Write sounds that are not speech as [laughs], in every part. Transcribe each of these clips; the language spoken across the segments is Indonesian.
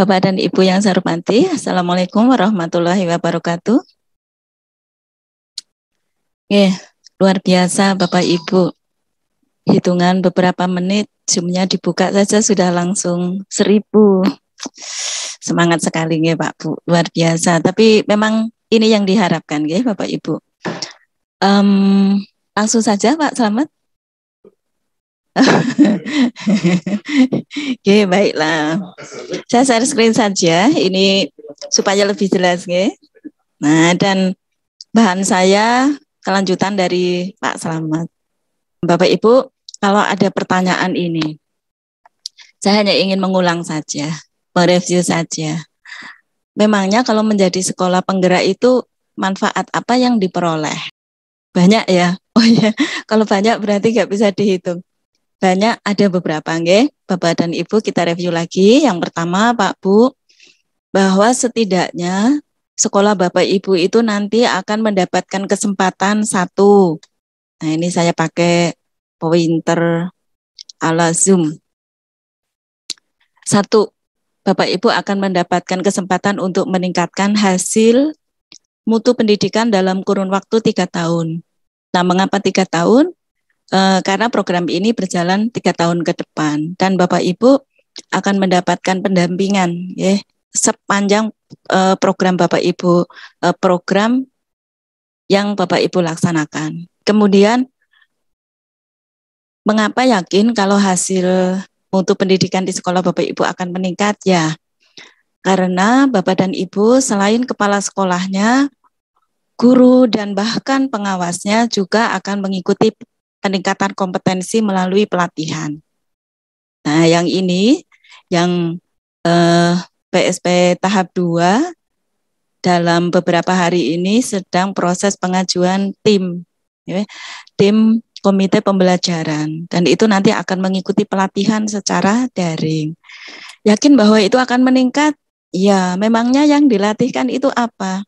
Bapak dan Ibu yang saya hormati, Assalamualaikum warahmatullahi wabarakatuh. Oke, luar biasa Bapak Ibu. Hitungan beberapa menit, zoomnya dibuka saja sudah langsung seribu. Semangat sekali ya Pak Bu, luar biasa. Tapi memang ini yang diharapkan ya Bapak Ibu. Um, langsung saja Pak Selamat. [laughs] Oke, baiklah. Saya share screen saja ini supaya lebih jelas, ya. Nah, dan bahan saya kelanjutan dari Pak Selamat. Bapak Ibu, kalau ada pertanyaan ini, saya hanya ingin mengulang saja, mereview saja. Memangnya kalau menjadi sekolah penggerak itu manfaat apa yang diperoleh? Banyak ya. Oh ya, kalau banyak berarti nggak bisa dihitung banyak ada beberapa nggih Bapak dan Ibu kita review lagi. Yang pertama Pak Bu bahwa setidaknya sekolah Bapak Ibu itu nanti akan mendapatkan kesempatan satu. Nah, ini saya pakai pointer ala Zoom. Satu, Bapak Ibu akan mendapatkan kesempatan untuk meningkatkan hasil mutu pendidikan dalam kurun waktu tiga tahun. Nah, mengapa tiga tahun? Uh, karena program ini berjalan tiga tahun ke depan dan Bapak Ibu akan mendapatkan pendampingan ya sepanjang uh, program Bapak Ibu uh, program yang Bapak Ibu laksanakan. Kemudian mengapa yakin kalau hasil mutu pendidikan di sekolah Bapak Ibu akan meningkat ya? Karena Bapak dan Ibu selain kepala sekolahnya, guru dan bahkan pengawasnya juga akan mengikuti peningkatan kompetensi melalui pelatihan. Nah, yang ini yang eh, PSP tahap 2 dalam beberapa hari ini sedang proses pengajuan tim ya, tim komite pembelajaran dan itu nanti akan mengikuti pelatihan secara daring. Yakin bahwa itu akan meningkat? Ya, memangnya yang dilatihkan itu apa?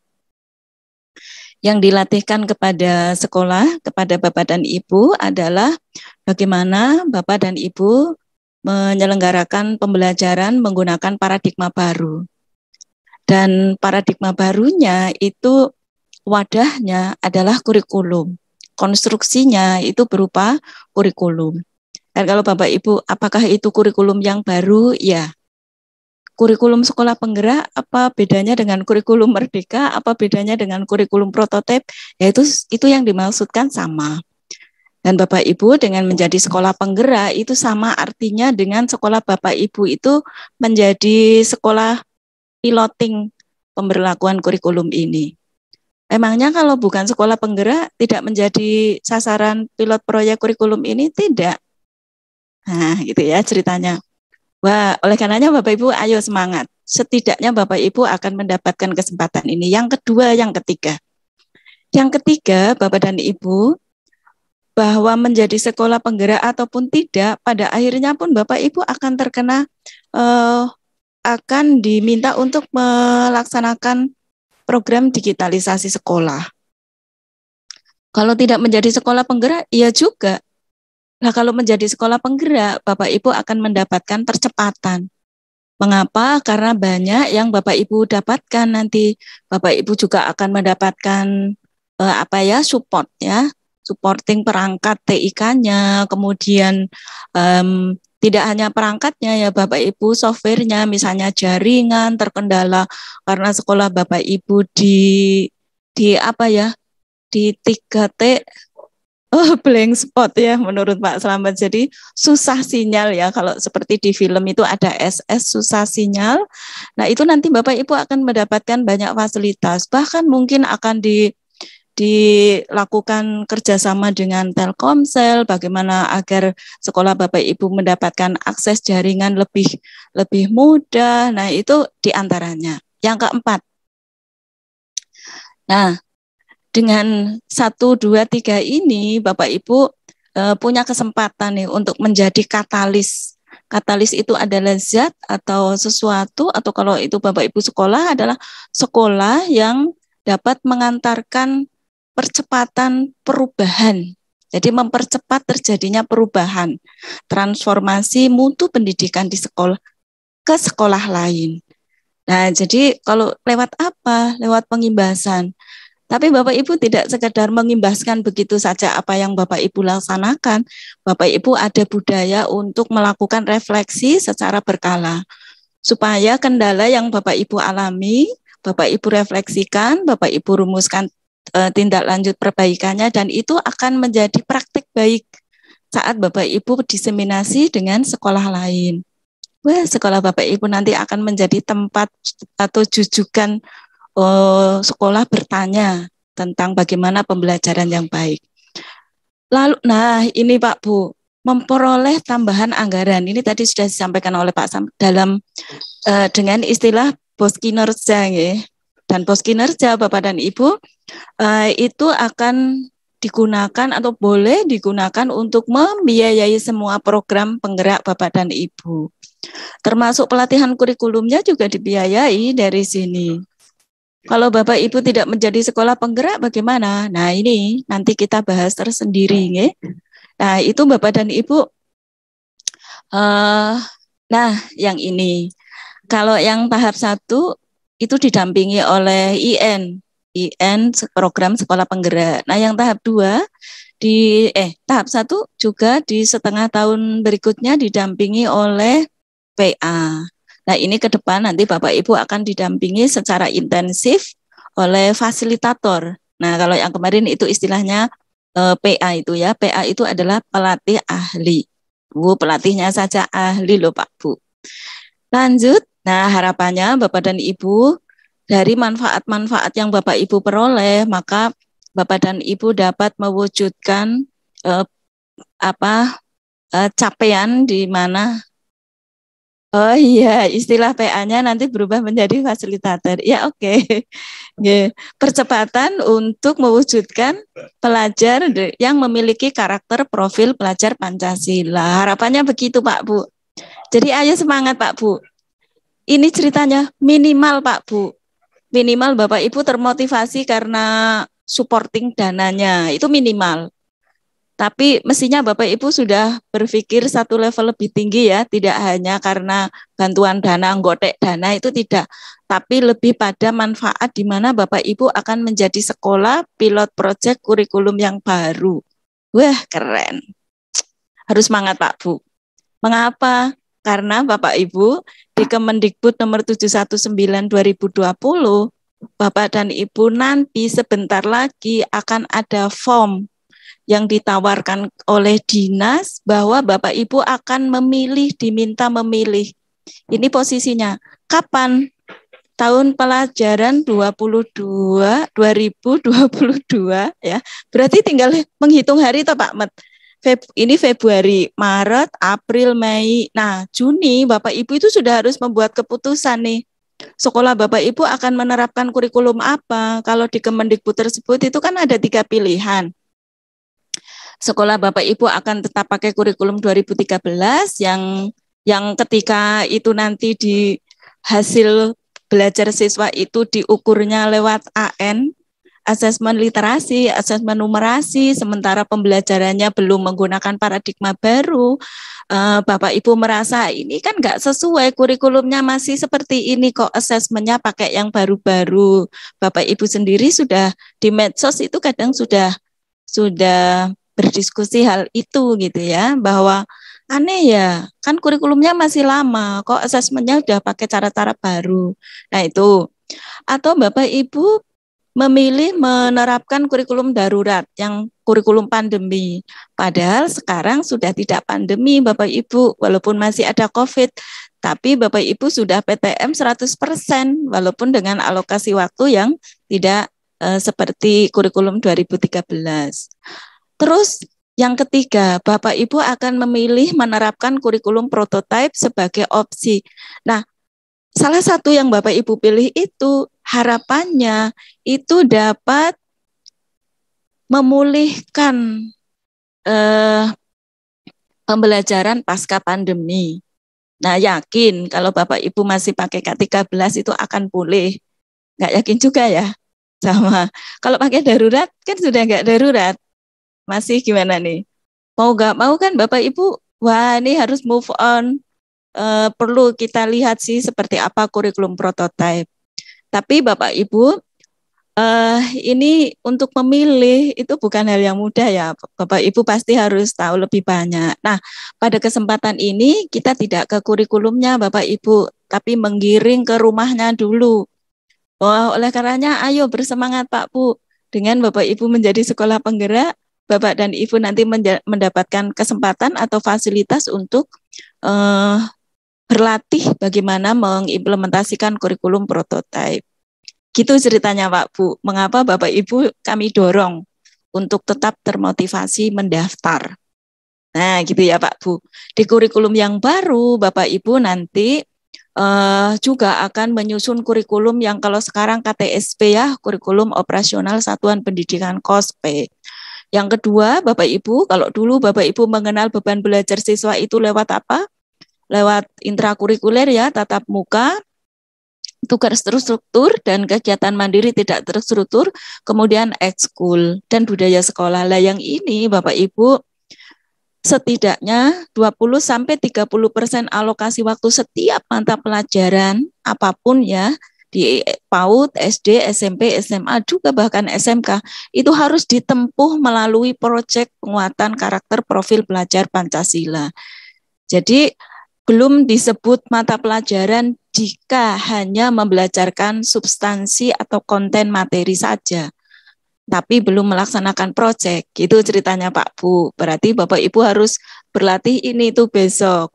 Yang dilatihkan kepada sekolah, kepada Bapak dan Ibu adalah bagaimana Bapak dan Ibu menyelenggarakan pembelajaran menggunakan paradigma baru. Dan paradigma barunya itu wadahnya adalah kurikulum. Konstruksinya itu berupa kurikulum. Dan kalau Bapak Ibu, apakah itu kurikulum yang baru? Ya, kurikulum sekolah penggerak apa bedanya dengan kurikulum merdeka apa bedanya dengan kurikulum prototip yaitu itu yang dimaksudkan sama dan Bapak Ibu dengan menjadi sekolah penggerak itu sama artinya dengan sekolah Bapak Ibu itu menjadi sekolah piloting pemberlakuan kurikulum ini. Emangnya kalau bukan sekolah penggerak tidak menjadi sasaran pilot proyek kurikulum ini? Tidak. Nah, gitu ya ceritanya. Wah, oleh karenanya Bapak Ibu ayo semangat. Setidaknya Bapak Ibu akan mendapatkan kesempatan ini. Yang kedua, yang ketiga. Yang ketiga, Bapak dan Ibu, bahwa menjadi sekolah penggerak ataupun tidak, pada akhirnya pun Bapak Ibu akan terkena uh, akan diminta untuk melaksanakan program digitalisasi sekolah. Kalau tidak menjadi sekolah penggerak, iya juga Nah, kalau menjadi sekolah penggerak, Bapak Ibu akan mendapatkan percepatan. Mengapa? Karena banyak yang Bapak Ibu dapatkan nanti. Bapak Ibu juga akan mendapatkan eh, apa ya support ya, supporting perangkat TIK-nya, kemudian um, tidak hanya perangkatnya ya Bapak Ibu, softwarenya misalnya jaringan terkendala karena sekolah Bapak Ibu di di apa ya di 3T Oh, blank spot ya menurut Pak Selamat. Jadi susah sinyal ya kalau seperti di film itu ada SS susah sinyal. Nah, itu nanti Bapak Ibu akan mendapatkan banyak fasilitas. Bahkan mungkin akan di dilakukan kerjasama dengan Telkomsel, bagaimana agar sekolah Bapak Ibu mendapatkan akses jaringan lebih lebih mudah. Nah, itu di antaranya. Yang keempat, nah dengan satu dua tiga ini Bapak Ibu uh, punya kesempatan nih untuk menjadi katalis. Katalis itu adalah zat atau sesuatu atau kalau itu Bapak Ibu sekolah adalah sekolah yang dapat mengantarkan percepatan perubahan. Jadi mempercepat terjadinya perubahan, transformasi mutu pendidikan di sekolah ke sekolah lain. Nah, jadi kalau lewat apa? Lewat pengimbasan. Tapi Bapak Ibu tidak sekedar mengimbaskan begitu saja apa yang Bapak Ibu laksanakan. Bapak Ibu ada budaya untuk melakukan refleksi secara berkala. Supaya kendala yang Bapak Ibu alami, Bapak Ibu refleksikan, Bapak Ibu rumuskan e, tindak lanjut perbaikannya dan itu akan menjadi praktik baik saat Bapak Ibu diseminasi dengan sekolah lain. Wah, sekolah Bapak Ibu nanti akan menjadi tempat atau jujukan uh, sekolah bertanya tentang bagaimana pembelajaran yang baik. Lalu, nah ini Pak Bu, memperoleh tambahan anggaran. Ini tadi sudah disampaikan oleh Pak Sam dalam uh, dengan istilah bos kinerja ya. Dan bos kinerja Bapak dan Ibu uh, itu akan digunakan atau boleh digunakan untuk membiayai semua program penggerak Bapak dan Ibu. Termasuk pelatihan kurikulumnya juga dibiayai dari sini. Kalau Bapak Ibu tidak menjadi sekolah penggerak bagaimana? Nah ini nanti kita bahas tersendiri. Ya. Nah itu Bapak dan Ibu. Uh, nah yang ini. Kalau yang tahap satu itu didampingi oleh IN. IN program sekolah penggerak. Nah yang tahap dua di eh tahap satu juga di setengah tahun berikutnya didampingi oleh PA. Nah, ini ke depan nanti Bapak Ibu akan didampingi secara intensif oleh fasilitator. Nah, kalau yang kemarin itu istilahnya eh, PA itu ya. PA itu adalah pelatih ahli. Bu, pelatihnya saja ahli loh Pak Bu. Lanjut. Nah, harapannya Bapak dan Ibu dari manfaat-manfaat yang Bapak Ibu peroleh, maka Bapak dan Ibu dapat mewujudkan eh, apa eh, capaian di mana Oh iya, istilah PA-nya nanti berubah menjadi fasilitator. Ya oke. Okay. Percepatan untuk mewujudkan pelajar yang memiliki karakter profil pelajar Pancasila. Harapannya begitu Pak Bu. Jadi ayo semangat Pak Bu. Ini ceritanya minimal Pak Bu. Minimal Bapak Ibu termotivasi karena supporting dananya. Itu minimal. Tapi mestinya Bapak Ibu sudah berpikir satu level lebih tinggi ya, tidak hanya karena bantuan dana, nggotek dana itu tidak, tapi lebih pada manfaat di mana Bapak Ibu akan menjadi sekolah pilot project kurikulum yang baru. Wah, keren. Harus semangat Pak Bu. Mengapa? Karena Bapak Ibu di Kemendikbud nomor 719 2020 Bapak dan Ibu nanti sebentar lagi akan ada form yang ditawarkan oleh dinas bahwa Bapak Ibu akan memilih, diminta memilih. Ini posisinya. Kapan? Tahun pelajaran 22 2022 ya. Berarti tinggal menghitung hari toh Pak Met. Feb, ini Februari, Maret, April, Mei. Nah, Juni Bapak Ibu itu sudah harus membuat keputusan nih. Sekolah Bapak Ibu akan menerapkan kurikulum apa? Kalau di Kemendikbud tersebut itu kan ada tiga pilihan sekolah Bapak Ibu akan tetap pakai kurikulum 2013 yang yang ketika itu nanti di hasil belajar siswa itu diukurnya lewat AN, asesmen literasi, asesmen numerasi, sementara pembelajarannya belum menggunakan paradigma baru, eh, Bapak Ibu merasa ini kan nggak sesuai kurikulumnya masih seperti ini kok asesmennya pakai yang baru-baru. Bapak Ibu sendiri sudah di medsos itu kadang sudah sudah berdiskusi hal itu gitu ya bahwa aneh ya kan kurikulumnya masih lama kok asesmennya udah pakai cara-cara baru. Nah itu. Atau bapak ibu memilih menerapkan kurikulum darurat yang kurikulum pandemi. Padahal sekarang sudah tidak pandemi bapak ibu walaupun masih ada covid tapi bapak ibu sudah PTM 100% walaupun dengan alokasi waktu yang tidak eh, seperti kurikulum 2013 Terus yang ketiga, Bapak Ibu akan memilih menerapkan kurikulum prototipe sebagai opsi. Nah, salah satu yang Bapak Ibu pilih itu harapannya itu dapat memulihkan eh, pembelajaran pasca pandemi. Nah, yakin kalau Bapak Ibu masih pakai K13 itu akan pulih. Nggak yakin juga ya sama. Kalau pakai darurat kan sudah nggak darurat masih gimana nih? Mau gak mau kan Bapak Ibu, wah ini harus move on. uh, perlu kita lihat sih seperti apa kurikulum prototipe. Tapi Bapak Ibu uh, ini untuk memilih itu bukan hal yang mudah ya. Bapak Ibu pasti harus tahu lebih banyak. Nah, pada kesempatan ini kita tidak ke kurikulumnya Bapak Ibu, tapi menggiring ke rumahnya dulu. Wah, oleh karenanya ayo bersemangat Pak Bu dengan Bapak Ibu menjadi sekolah penggerak, Bapak dan Ibu nanti mendapatkan kesempatan atau fasilitas untuk uh, berlatih bagaimana mengimplementasikan kurikulum prototipe. Gitu ceritanya Pak Bu. Mengapa Bapak Ibu kami dorong untuk tetap termotivasi mendaftar. Nah, gitu ya Pak Bu. Di kurikulum yang baru Bapak Ibu nanti uh, juga akan menyusun kurikulum yang kalau sekarang KTSP ya, kurikulum operasional Satuan Pendidikan KOSP. Yang kedua, Bapak Ibu, kalau dulu Bapak Ibu mengenal beban belajar siswa itu lewat apa? Lewat intrakurikuler ya, tatap muka, tugas terstruktur dan kegiatan mandiri tidak terstruktur, kemudian ekskul dan budaya sekolah. Lah yang ini Bapak Ibu setidaknya 20 sampai 30 persen alokasi waktu setiap mata pelajaran apa pun ya di PAUD, SD, SMP, SMA juga bahkan SMK itu harus ditempuh melalui proyek penguatan karakter profil belajar Pancasila. Jadi belum disebut mata pelajaran jika hanya membelajarkan substansi atau konten materi saja, tapi belum melaksanakan proyek. Itu ceritanya Pak Bu. Berarti Bapak Ibu harus berlatih ini itu besok.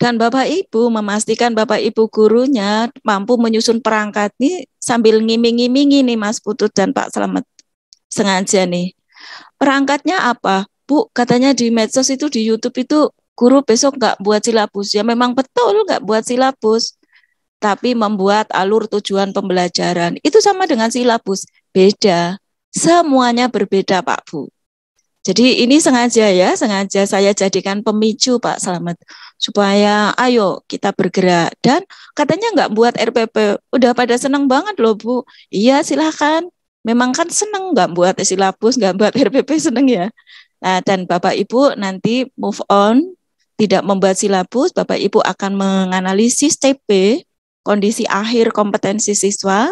Dan Bapak Ibu memastikan Bapak Ibu gurunya mampu menyusun perangkat ini sambil ngiming-ngimingi nih Mas Putut dan Pak Selamat. Sengaja nih. Perangkatnya apa? Bu, katanya di medsos itu di YouTube itu guru besok nggak buat silabus. Ya memang betul nggak buat silabus tapi membuat alur tujuan pembelajaran. Itu sama dengan silabus, beda. Semuanya berbeda, Pak Bu. Jadi ini sengaja ya, sengaja saya jadikan pemicu Pak Selamat supaya ayo kita bergerak dan katanya nggak buat RPP, udah pada senang banget loh Bu. Iya silahkan, memang kan senang nggak buat silabus, nggak buat RPP seneng ya. Nah dan Bapak Ibu nanti move on, tidak membuat silabus, Bapak Ibu akan menganalisis TP kondisi akhir kompetensi siswa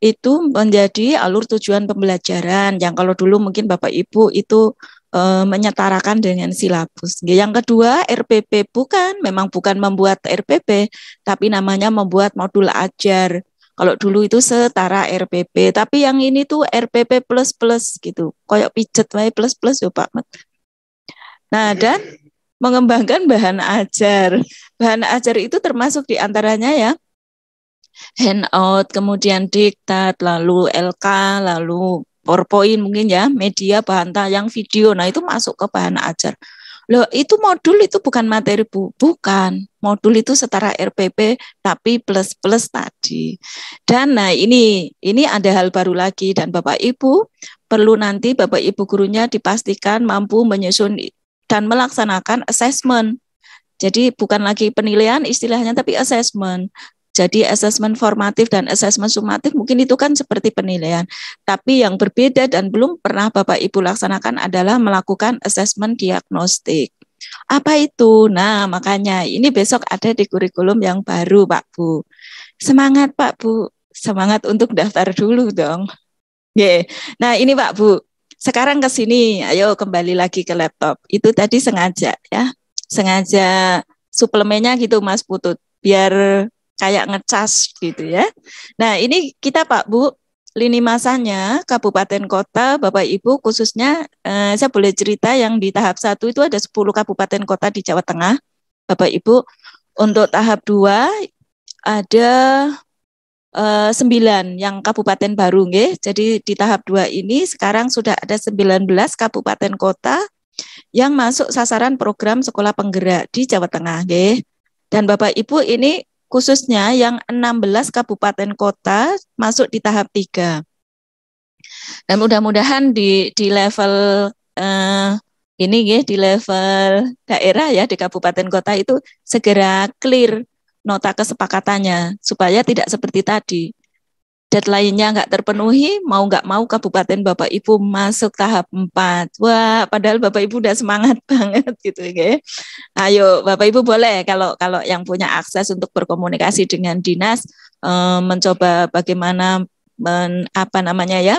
itu menjadi alur tujuan pembelajaran yang kalau dulu mungkin Bapak Ibu itu e, menyetarakan dengan silabus. Yang kedua RPP bukan, memang bukan membuat RPP, tapi namanya membuat modul ajar. Kalau dulu itu setara RPP, tapi yang ini tuh RPP plus plus gitu, koyok pijet wae plus plus ya Pak Nah dan mengembangkan bahan ajar. Bahan ajar itu termasuk di antaranya ya handout, kemudian diktat, lalu LK, lalu PowerPoint mungkin ya, media bahan tayang video. Nah, itu masuk ke bahan ajar. Loh, itu modul itu bukan materi bu, bukan. Modul itu setara RPP tapi plus-plus tadi. Dan nah ini ini ada hal baru lagi dan Bapak Ibu perlu nanti Bapak Ibu gurunya dipastikan mampu menyusun dan melaksanakan assessment. Jadi bukan lagi penilaian istilahnya tapi assessment. Jadi asesmen formatif dan asesmen sumatif mungkin itu kan seperti penilaian. Tapi yang berbeda dan belum pernah Bapak Ibu laksanakan adalah melakukan asesmen diagnostik. Apa itu? Nah, makanya ini besok ada di kurikulum yang baru, Pak Bu. Semangat, Pak Bu. Semangat untuk daftar dulu dong. Yeah. Nah, ini Pak Bu. Sekarang ke sini, ayo kembali lagi ke laptop. Itu tadi sengaja ya. Sengaja suplemennya gitu Mas Putut biar kayak ngecas gitu ya. Nah ini kita Pak Bu lini masanya kabupaten kota Bapak Ibu khususnya eh, saya boleh cerita yang di tahap satu itu ada 10 kabupaten kota di Jawa Tengah Bapak Ibu untuk tahap dua ada eh, 9 yang kabupaten baru nggih. Jadi di tahap dua ini sekarang sudah ada 19 kabupaten kota yang masuk sasaran program sekolah penggerak di Jawa Tengah nggih. Dan Bapak Ibu ini khususnya yang 16 kabupaten kota masuk di tahap 3. Dan mudah-mudahan di di level uh, ini ya di level daerah ya di kabupaten kota itu segera clear nota kesepakatannya supaya tidak seperti tadi. Deadline-nya nggak terpenuhi, mau nggak mau Kabupaten Bapak Ibu masuk tahap 4. Wah, padahal Bapak Ibu udah semangat [laughs] banget gitu ya. Ayo Bapak Ibu boleh kalau kalau yang punya akses untuk berkomunikasi dengan dinas eh, mencoba bagaimana men, apa namanya ya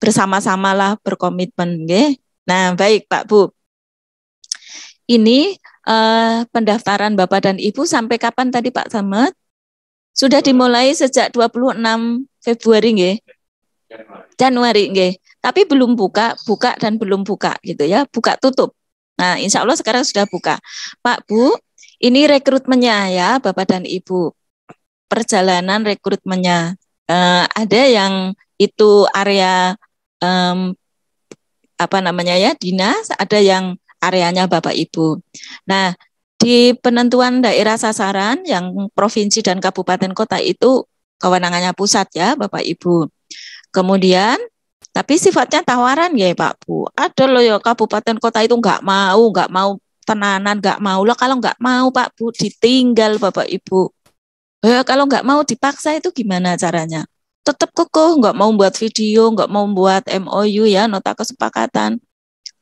bersama-samalah berkomitmen ya. Nah, baik Pak Bu. Ini eh, pendaftaran Bapak dan Ibu sampai kapan tadi Pak Samet? Sudah dimulai sejak 26 Februari nggih. Januari nggih. Tapi belum buka, buka dan belum buka gitu ya. Buka tutup. Nah, insya Allah sekarang sudah buka. Pak Bu, ini rekrutmennya ya Bapak dan Ibu. Perjalanan rekrutmennya. Uh, ada yang itu area um, apa namanya ya dinas, ada yang areanya Bapak Ibu. Nah, di penentuan daerah sasaran yang provinsi dan kabupaten kota itu kewenangannya pusat ya Bapak Ibu. Kemudian tapi sifatnya tawaran ya Pak Bu. Ada loh ya kabupaten kota itu nggak mau, nggak mau tenanan, nggak mau lah kalau nggak mau Pak Bu ditinggal Bapak Ibu. Ya, kalau nggak mau dipaksa itu gimana caranya? Tetap kokoh, nggak mau buat video, nggak mau buat MOU ya, nota kesepakatan.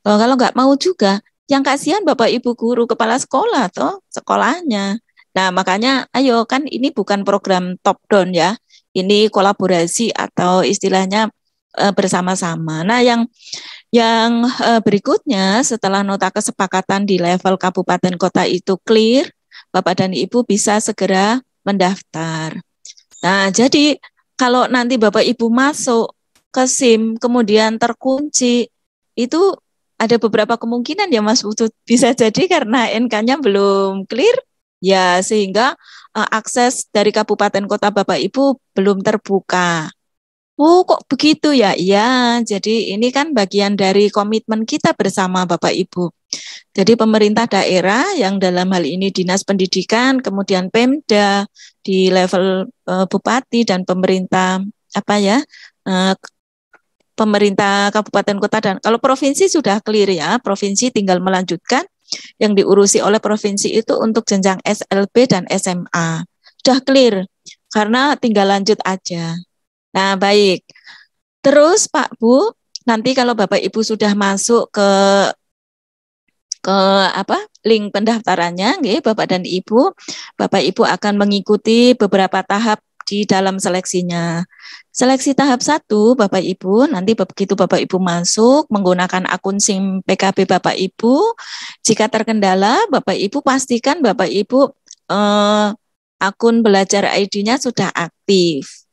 Kalau nggak mau juga, yang kasihan Bapak Ibu guru kepala sekolah toh sekolahnya. Nah, makanya ayo kan ini bukan program top down ya. Ini kolaborasi atau istilahnya e, bersama-sama. Nah, yang yang e, berikutnya setelah nota kesepakatan di level kabupaten kota itu clear, Bapak dan Ibu bisa segera mendaftar. Nah, jadi kalau nanti Bapak Ibu masuk ke SIM kemudian terkunci itu ada beberapa kemungkinan ya Mas Putut bisa [laughs] jadi karena NK-nya belum clear ya sehingga uh, akses dari kabupaten kota Bapak Ibu belum terbuka. Oh, kok begitu ya? Iya, jadi ini kan bagian dari komitmen kita bersama Bapak Ibu. Jadi pemerintah daerah yang dalam hal ini Dinas Pendidikan, kemudian Pemda di level uh, bupati dan pemerintah apa ya uh, pemerintah kabupaten kota dan kalau provinsi sudah clear ya, provinsi tinggal melanjutkan yang diurusi oleh provinsi itu untuk jenjang SLB dan SMA. Sudah clear karena tinggal lanjut aja. Nah, baik. Terus Pak Bu, nanti kalau Bapak Ibu sudah masuk ke ke apa link pendaftarannya, nggih, Bapak dan Ibu, Bapak Ibu akan mengikuti beberapa tahap di dalam seleksinya. Seleksi tahap satu, Bapak Ibu, nanti begitu Bapak Ibu masuk menggunakan akun SIM PKB Bapak Ibu, jika terkendala, Bapak Ibu pastikan Bapak Ibu eh, akun belajar ID-nya sudah aktif.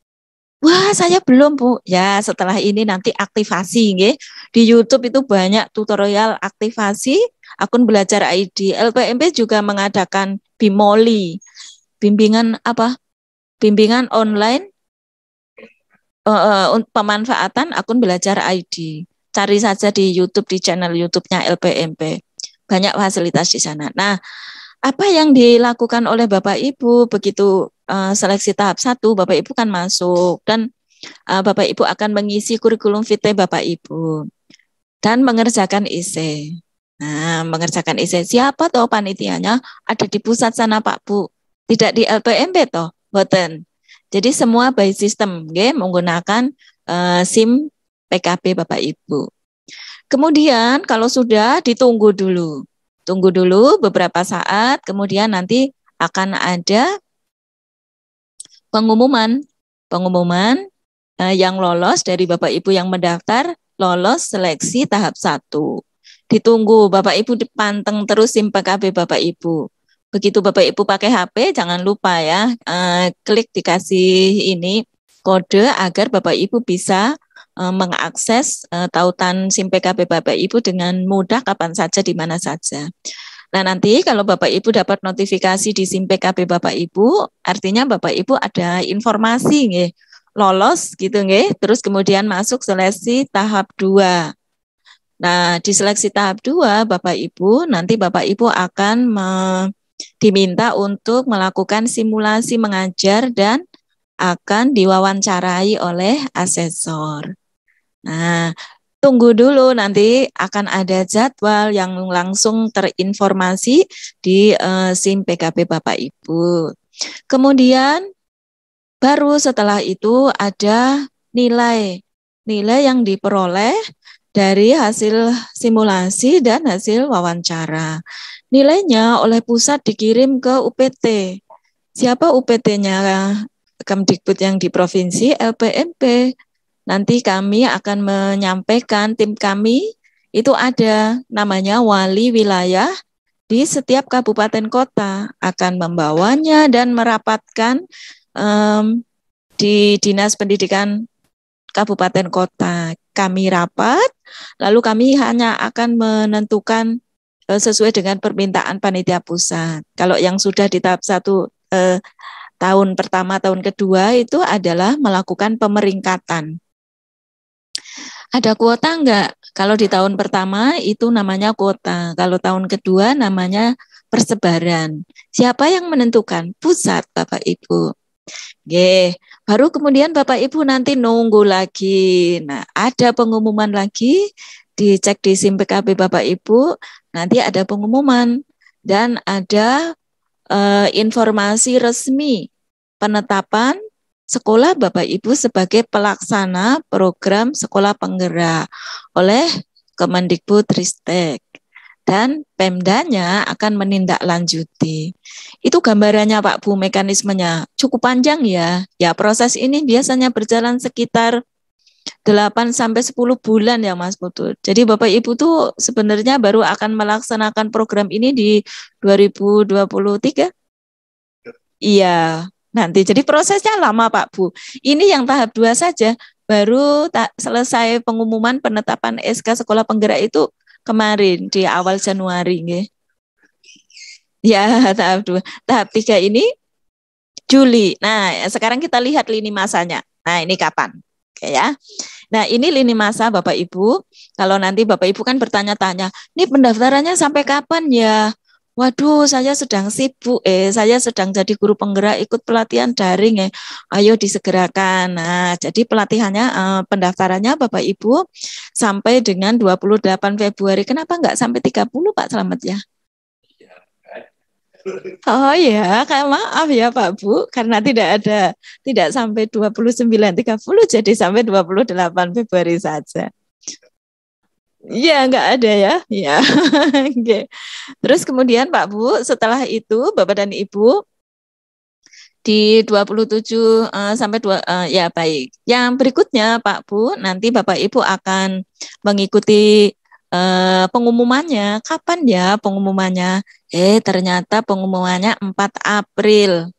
Wah, saya belum, Bu. Ya, setelah ini nanti aktivasi, nggih. Di YouTube itu banyak tutorial aktivasi akun belajar ID. LPMP juga mengadakan Bimoli, bimbingan apa? Bimbingan online uh, pemanfaatan akun belajar ID. Cari saja di YouTube di channel YouTube-nya LPMP. Banyak fasilitas di sana. Nah, apa yang dilakukan oleh Bapak Ibu begitu uh, seleksi tahap satu, Bapak Ibu kan masuk dan uh, Bapak Ibu akan mengisi kurikulum vitae Bapak Ibu dan mengerjakan IC. Nah, mengerjakan IC siapa toh panitianya? Ada di pusat sana Pak Bu. Tidak di LPMP toh boten. Jadi semua by system nggih menggunakan uh, SIM PKB Bapak Ibu. Kemudian kalau sudah ditunggu dulu. Tunggu dulu beberapa saat, kemudian nanti akan ada pengumuman pengumuman uh, yang lolos dari Bapak Ibu yang mendaftar lolos seleksi tahap satu. Ditunggu Bapak Ibu dipanteng terus SIM PKB Bapak Ibu. Begitu Bapak Ibu pakai HP, jangan lupa ya, uh, klik dikasih ini kode agar Bapak Ibu bisa uh, mengakses uh, tautan SIM PKB Bapak Ibu dengan mudah kapan saja di mana saja. Nah nanti kalau Bapak Ibu dapat notifikasi di SIM PKB Bapak Ibu, artinya Bapak Ibu ada informasi nih, lolos gitu nggih, terus kemudian masuk seleksi tahap 2. Nah, di seleksi tahap 2 Bapak Ibu, nanti Bapak Ibu akan me diminta untuk melakukan simulasi mengajar dan akan diwawancarai oleh asesor. Nah, tunggu dulu nanti akan ada jadwal yang langsung terinformasi di uh, SIM PKP Bapak Ibu. Kemudian Baru setelah itu ada nilai. Nilai yang diperoleh dari hasil simulasi dan hasil wawancara. Nilainya oleh pusat dikirim ke UPT. Siapa UPT-nya? Kemdikbud yang di provinsi, LPMP. Nanti kami akan menyampaikan tim kami itu ada namanya wali wilayah di setiap kabupaten kota akan membawanya dan merapatkan um, di Dinas Pendidikan Kabupaten Kota. Kami rapat, lalu kami hanya akan menentukan sesuai dengan permintaan panitia pusat. Kalau yang sudah di tahap satu uh, tahun pertama, tahun kedua itu adalah melakukan pemeringkatan. Ada kuota enggak? Kalau di tahun pertama itu namanya kuota, kalau tahun kedua namanya persebaran. Siapa yang menentukan? Pusat, Bapak Ibu. Oke, baru kemudian Bapak Ibu nanti nunggu lagi. Nah, ada pengumuman lagi, dicek di SIM PKB Bapak Ibu, nanti ada pengumuman dan ada uh, informasi resmi penetapan sekolah Bapak Ibu sebagai pelaksana program sekolah penggerak oleh Kemendikbud Ristek dan Pemdanya akan menindaklanjuti. Itu gambarannya Pak Bu, mekanismenya cukup panjang ya. Ya proses ini biasanya berjalan sekitar 8 sampai 10 bulan ya Mas Putu. Jadi Bapak Ibu tuh sebenarnya baru akan melaksanakan program ini di 2023. Iya, nanti. Jadi prosesnya lama Pak Bu. Ini yang tahap dua saja, baru tak selesai pengumuman penetapan SK Sekolah Penggerak itu kemarin di awal Januari nggih. Ya, [laughs] tahap dua. Tahap tiga ini Juli. Nah, sekarang kita lihat lini masanya. Nah, ini kapan? Oke ya. Nah, ini lini masa Bapak Ibu. Kalau nanti Bapak Ibu kan bertanya-tanya, ini pendaftarannya sampai kapan ya? Waduh, saya sedang sibuk, eh, saya sedang jadi guru penggerak ikut pelatihan daring, eh, ayo disegerakan. Nah, jadi pelatihannya, eh, pendaftarannya Bapak Ibu sampai dengan 28 Februari. Kenapa enggak sampai 30 Pak Selamat ya? Oh ya, kayak maaf ya Pak Bu, karena tidak ada, tidak sampai 29, 30, jadi sampai 28 Februari saja. Iya, enggak ada ya. Iya. [laughs] Oke. Terus kemudian Pak Bu, setelah itu Bapak dan Ibu di 27 uh, sampai 2 uh, eh, ya baik. Yang berikutnya Pak Bu, nanti Bapak Ibu akan mengikuti uh, pengumumannya. Kapan ya pengumumannya? Eh, ternyata pengumumannya 4 April.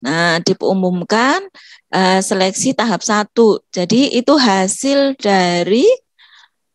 Nah, diumumkan uh, seleksi tahap 1. Jadi itu hasil dari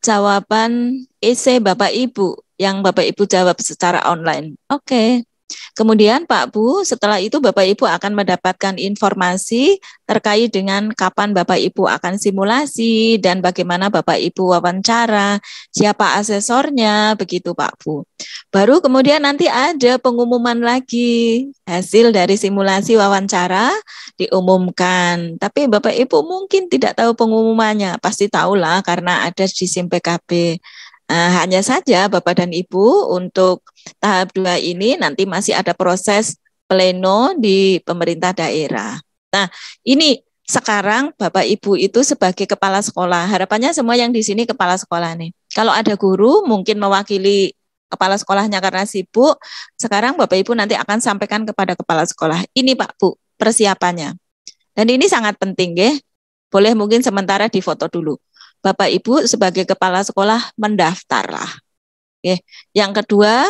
jawaban isi Bapak Ibu yang Bapak Ibu jawab secara online. Oke. Okay. Kemudian Pak Bu, setelah itu Bapak Ibu akan mendapatkan informasi terkait dengan kapan Bapak Ibu akan simulasi dan bagaimana Bapak Ibu wawancara, siapa asesornya, begitu Pak Bu. Baru kemudian nanti ada pengumuman lagi hasil dari simulasi wawancara diumumkan. Tapi Bapak Ibu mungkin tidak tahu pengumumannya, pasti tahulah karena ada di SIM PKB. Nah, hanya saja Bapak dan Ibu untuk tahap dua ini nanti masih ada proses pleno di pemerintah daerah. Nah, ini sekarang Bapak Ibu itu sebagai kepala sekolah. Harapannya semua yang di sini kepala sekolah nih. Kalau ada guru mungkin mewakili kepala sekolahnya karena sibuk, sekarang Bapak Ibu nanti akan sampaikan kepada kepala sekolah. Ini Pak Bu, persiapannya. Dan ini sangat penting ya. Boleh mungkin sementara difoto dulu. Bapak Ibu sebagai kepala sekolah mendaftarlah. Oke. Yang kedua,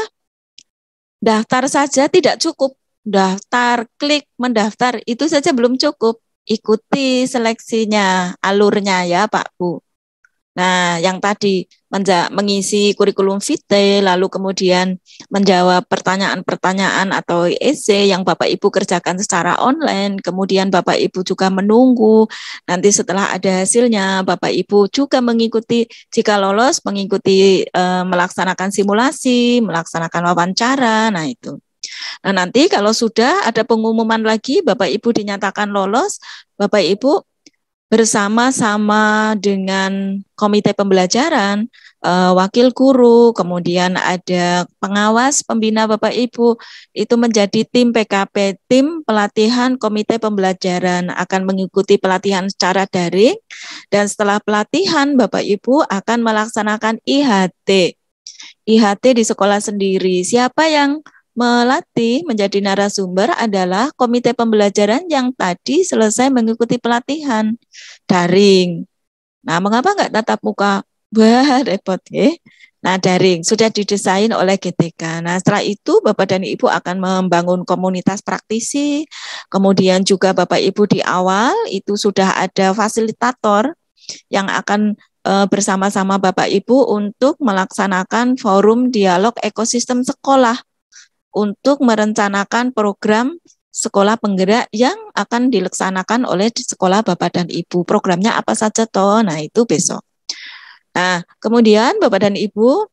daftar saja tidak cukup. Daftar, klik mendaftar itu saja belum cukup. Ikuti seleksinya, alurnya ya Pak Bu. Nah, yang tadi mengisi kurikulum vitae, lalu kemudian menjawab pertanyaan-pertanyaan atau essay yang Bapak Ibu kerjakan secara online, kemudian Bapak Ibu juga menunggu, nanti setelah ada hasilnya, Bapak Ibu juga mengikuti, jika lolos, mengikuti e, melaksanakan simulasi, melaksanakan wawancara, nah itu. Nah nanti kalau sudah ada pengumuman lagi, Bapak Ibu dinyatakan lolos, Bapak Ibu bersama-sama dengan komite pembelajaran uh, wakil guru, kemudian ada pengawas pembina Bapak Ibu, itu menjadi tim PKP, tim pelatihan komite pembelajaran akan mengikuti pelatihan secara daring dan setelah pelatihan Bapak Ibu akan melaksanakan IHT. IHT di sekolah sendiri. Siapa yang melatih menjadi narasumber adalah komite pembelajaran yang tadi selesai mengikuti pelatihan daring. Nah, mengapa enggak tatap muka? Wah, [laughs] repot ya. Nah, daring sudah didesain oleh GTK. Nah, setelah itu Bapak dan Ibu akan membangun komunitas praktisi. Kemudian juga Bapak Ibu di awal itu sudah ada fasilitator yang akan e, bersama-sama Bapak Ibu untuk melaksanakan forum dialog ekosistem sekolah untuk merencanakan program sekolah penggerak yang akan dilaksanakan oleh sekolah Bapak dan Ibu. Programnya apa saja toh? Nah, itu besok. Nah, kemudian Bapak dan Ibu,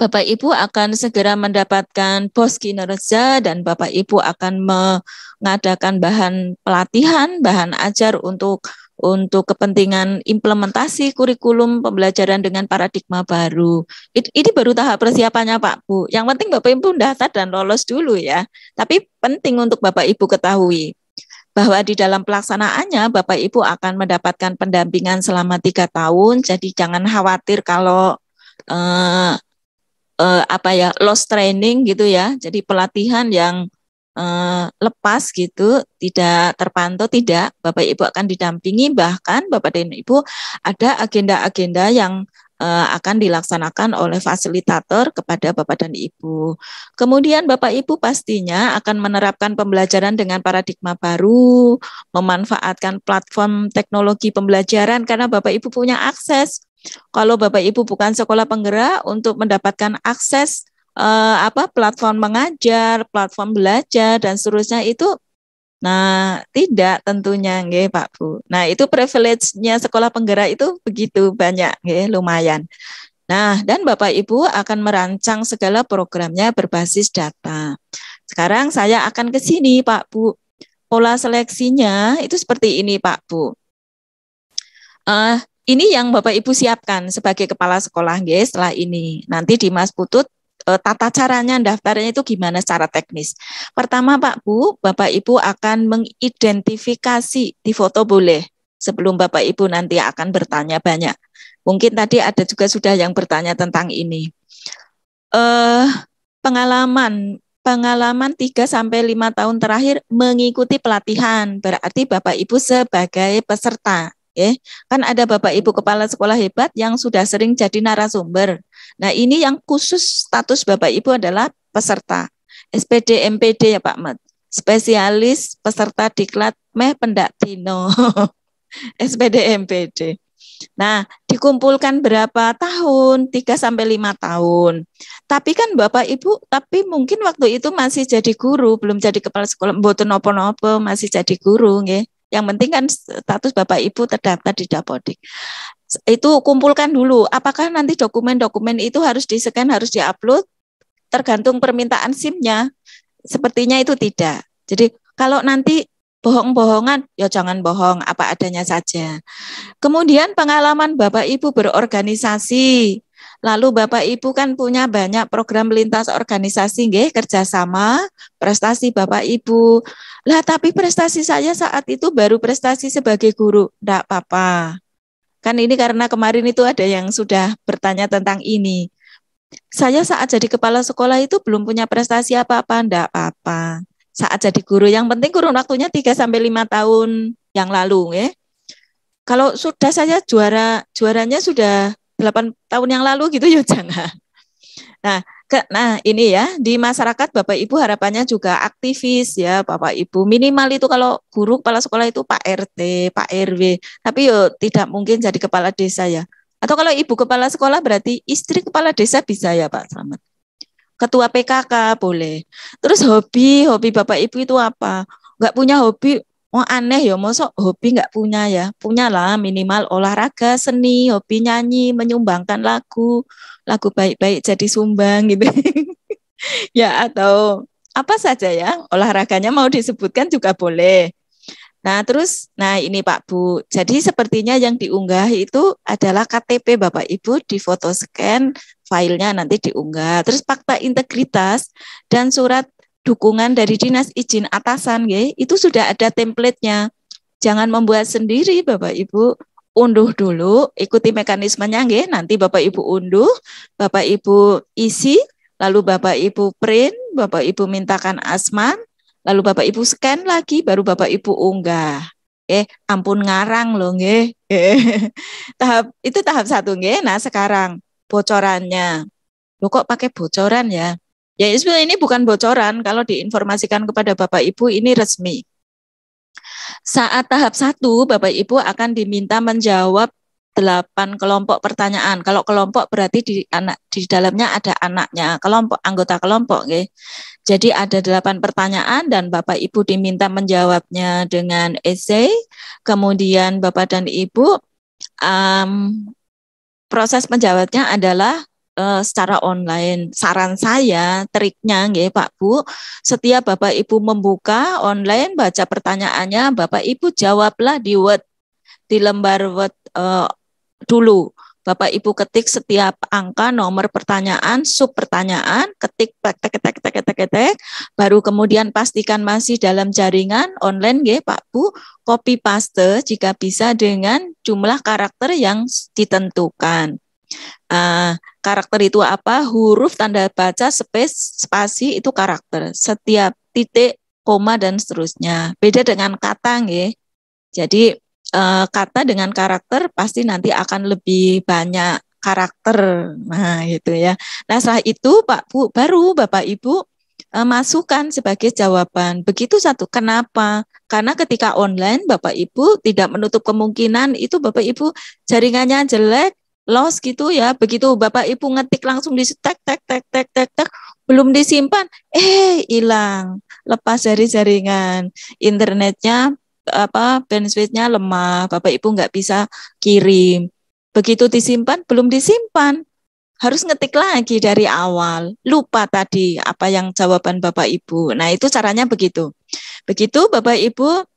Bapak Ibu akan segera mendapatkan pos kinerja dan Bapak Ibu akan mengadakan bahan pelatihan, bahan ajar untuk untuk kepentingan implementasi kurikulum pembelajaran dengan paradigma baru. Ini baru tahap persiapannya Pak Bu. Yang penting Bapak Ibu daftar dan lolos dulu ya. Tapi penting untuk Bapak Ibu ketahui bahwa di dalam pelaksanaannya Bapak Ibu akan mendapatkan pendampingan selama tiga tahun. Jadi jangan khawatir kalau eh, eh, apa ya lost training gitu ya. Jadi pelatihan yang eh, lepas gitu, tidak terpantau, tidak. Bapak Ibu akan didampingi, bahkan Bapak dan Ibu ada agenda-agenda yang uh, akan dilaksanakan oleh fasilitator kepada Bapak dan Ibu. Kemudian Bapak Ibu pastinya akan menerapkan pembelajaran dengan paradigma baru, memanfaatkan platform teknologi pembelajaran karena Bapak Ibu punya akses. Kalau Bapak Ibu bukan sekolah penggerak untuk mendapatkan akses uh, apa platform mengajar, platform belajar dan seterusnya itu Nah, tidak tentunya nggih Pak Bu. Nah, itu privilege-nya sekolah penggerak itu begitu banyak nggih, lumayan. Nah, dan Bapak Ibu akan merancang segala programnya berbasis data. Sekarang saya akan ke sini Pak Bu. Pola seleksinya itu seperti ini Pak Bu. Uh, ini yang Bapak Ibu siapkan sebagai kepala sekolah nggih setelah ini. Nanti di Mas Putut Eh, tata caranya daftarnya itu gimana secara teknis. Pertama Pak Bu, Bapak Ibu akan mengidentifikasi di foto boleh sebelum Bapak Ibu nanti akan bertanya banyak. Mungkin tadi ada juga sudah yang bertanya tentang ini. Eh pengalaman pengalaman 3 sampai 5 tahun terakhir mengikuti pelatihan berarti Bapak Ibu sebagai peserta Kan ada Bapak Ibu kepala sekolah hebat yang sudah sering jadi narasumber. Nah, ini yang khusus status Bapak Ibu adalah peserta SPD MPD ya Pak Mat. Spesialis peserta diklat meh pendak tino. SPD [laughs] MPD. Nah, dikumpulkan berapa tahun? 3 sampai 5 tahun. Tapi kan Bapak Ibu, tapi mungkin waktu itu masih jadi guru, belum jadi kepala sekolah, mboten nopo-nopo, masih jadi guru nggih. Yang penting kan status Bapak Ibu terdaftar di Dapodik. Itu kumpulkan dulu, apakah nanti dokumen-dokumen itu harus di-scan, harus di-upload? Tergantung permintaan SIM-nya. Sepertinya itu tidak. Jadi kalau nanti bohong-bohongan, ya jangan bohong, apa adanya saja. Kemudian pengalaman Bapak Ibu berorganisasi, Lalu Bapak Ibu kan punya banyak program lintas organisasi nggih kerjasama, prestasi Bapak Ibu. Lah tapi prestasi saya saat itu baru prestasi sebagai guru. Enggak apa-apa. Kan ini karena kemarin itu ada yang sudah bertanya tentang ini. Saya saat jadi kepala sekolah itu belum punya prestasi apa-apa, enggak apa-apa. Saat jadi guru yang penting kurun waktunya 3 sampai 5 tahun yang lalu ya. Kalau sudah saya juara juaranya sudah 8 tahun yang lalu gitu ya jangan. [laughs] Nah, ke, nah ini ya di masyarakat Bapak Ibu harapannya juga aktivis ya Bapak Ibu minimal itu kalau guru kepala sekolah itu Pak RT, Pak RW, tapi yo tidak mungkin jadi kepala desa ya. Atau kalau ibu kepala sekolah berarti istri kepala desa bisa ya Pak Selamat. Ketua PKK boleh. Terus hobi, hobi Bapak Ibu itu apa? Enggak punya hobi, Oh aneh ya, mosok hobi nggak punya ya? Punya lah minimal olahraga, seni, hobi nyanyi, menyumbangkan lagu, lagu baik-baik jadi sumbang gitu. [laughs] ya atau apa saja ya olahraganya mau disebutkan juga boleh. Nah, terus nah ini Pak Bu. Jadi sepertinya yang diunggah itu adalah KTP Bapak Ibu di foto scan, filenya nanti diunggah. Terus fakta integritas dan surat dukungan dari dinas izin atasan ya, itu sudah ada templatenya. Jangan membuat sendiri Bapak Ibu. Unduh dulu, ikuti mekanismenya nggih. Nanti Bapak Ibu unduh, Bapak Ibu isi, lalu Bapak Ibu print, Bapak Ibu mintakan asman, lalu Bapak Ibu scan lagi, baru Bapak Ibu unggah. Eh, ampun ngarang loh nggih. [laughs] tahap itu tahap satu nggih. Nah, sekarang bocorannya. Loh kok pakai bocoran ya? Ya ini bukan bocoran, kalau diinformasikan kepada Bapak Ibu ini resmi. Saat tahap satu, Bapak Ibu akan diminta menjawab delapan kelompok pertanyaan. Kalau kelompok berarti di anak di dalamnya ada anaknya, kelompok anggota kelompok, okay. Jadi ada delapan pertanyaan dan Bapak Ibu diminta menjawabnya dengan essay. Kemudian Bapak dan Ibu um, proses menjawabnya adalah uh, secara online. Saran saya, triknya nggih Pak Bu, setiap Bapak Ibu membuka online baca pertanyaannya, Bapak Ibu jawablah di Word di lembar Word uh, dulu. Bapak Ibu ketik setiap angka nomor pertanyaan, sub pertanyaan, ketik tek tek tek tek tek, baru kemudian pastikan masih dalam jaringan online ya Pak Bu, copy paste jika bisa dengan jumlah karakter yang ditentukan. Uh, karakter itu apa? Huruf, tanda baca, space, spasi itu karakter. Setiap titik, koma dan seterusnya. Beda dengan kata nggih. Jadi uh, kata dengan karakter pasti nanti akan lebih banyak karakter. Nah, gitu ya. Nah, setelah itu Pak Bu baru Bapak Ibu uh, masukkan sebagai jawaban. Begitu satu. Kenapa? Karena ketika online Bapak Ibu tidak menutup kemungkinan itu Bapak Ibu jaringannya jelek, loss gitu ya. Begitu Bapak Ibu ngetik langsung di tek tek tek tek tek tek belum disimpan, eh hilang, lepas dari jaringan. Internetnya apa bandwidthnya lemah, Bapak Ibu nggak bisa kirim. Begitu disimpan, belum disimpan. Harus ngetik lagi dari awal. Lupa tadi apa yang jawaban Bapak Ibu. Nah, itu caranya begitu. Begitu Bapak Ibu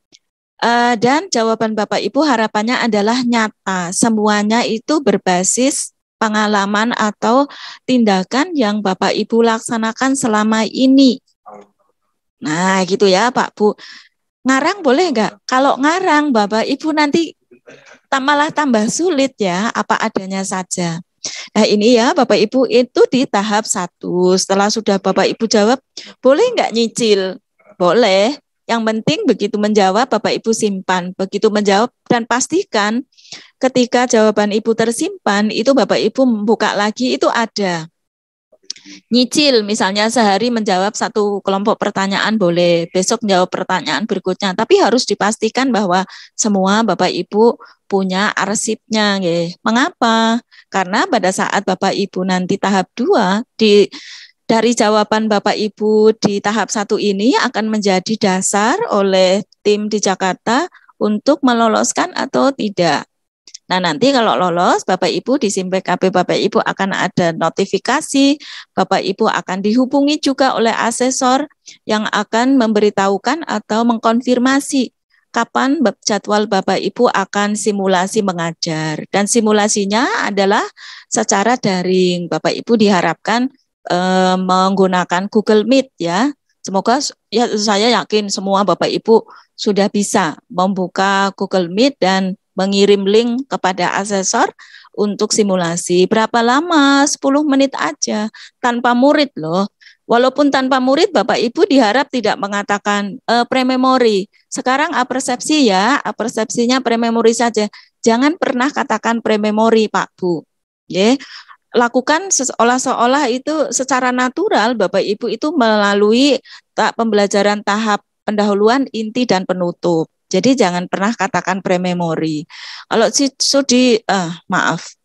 uh, dan jawaban Bapak Ibu harapannya adalah nyata. Semuanya itu berbasis pengalaman atau tindakan yang Bapak Ibu laksanakan selama ini. Nah, gitu ya Pak Bu. Ngarang boleh nggak? Kalau ngarang Bapak Ibu nanti malah tambah sulit ya, apa adanya saja. Nah ini ya Bapak Ibu itu di tahap satu. Setelah sudah Bapak Ibu jawab, boleh nggak nyicil? Boleh. Yang penting begitu menjawab Bapak Ibu simpan. Begitu menjawab dan pastikan ketika jawaban Ibu tersimpan itu Bapak Ibu membuka lagi itu ada nyicil misalnya sehari menjawab satu kelompok pertanyaan boleh besok menjawab pertanyaan berikutnya tapi harus dipastikan bahwa semua Bapak Ibu punya arsipnya ya. Mengapa? Karena pada saat Bapak Ibu nanti tahap dua di dari jawaban Bapak Ibu di tahap satu ini akan menjadi dasar oleh tim di Jakarta untuk meloloskan atau tidak. Nah, nanti kalau lolos, Bapak Ibu di SIM PKB Bapak Ibu akan ada notifikasi, Bapak Ibu akan dihubungi juga oleh asesor yang akan memberitahukan atau mengkonfirmasi kapan jadwal Bapak Ibu akan simulasi mengajar. Dan simulasinya adalah secara daring. Bapak Ibu diharapkan eh, menggunakan Google Meet ya. Semoga ya saya yakin semua Bapak Ibu sudah bisa membuka Google Meet dan mengirim link kepada asesor untuk simulasi. Berapa lama? 10 menit aja tanpa murid loh. Walaupun tanpa murid, Bapak Ibu diharap tidak mengatakan e, prememori. Sekarang apersepsi ya, apersepsinya prememori saja. Jangan pernah katakan prememori, Pak Bu. Ya, lakukan seolah-olah itu secara natural Bapak Ibu itu melalui tak pembelajaran tahap pendahuluan, inti dan penutup. Jadi jangan pernah katakan prememori. Kalau studi, uh, maaf,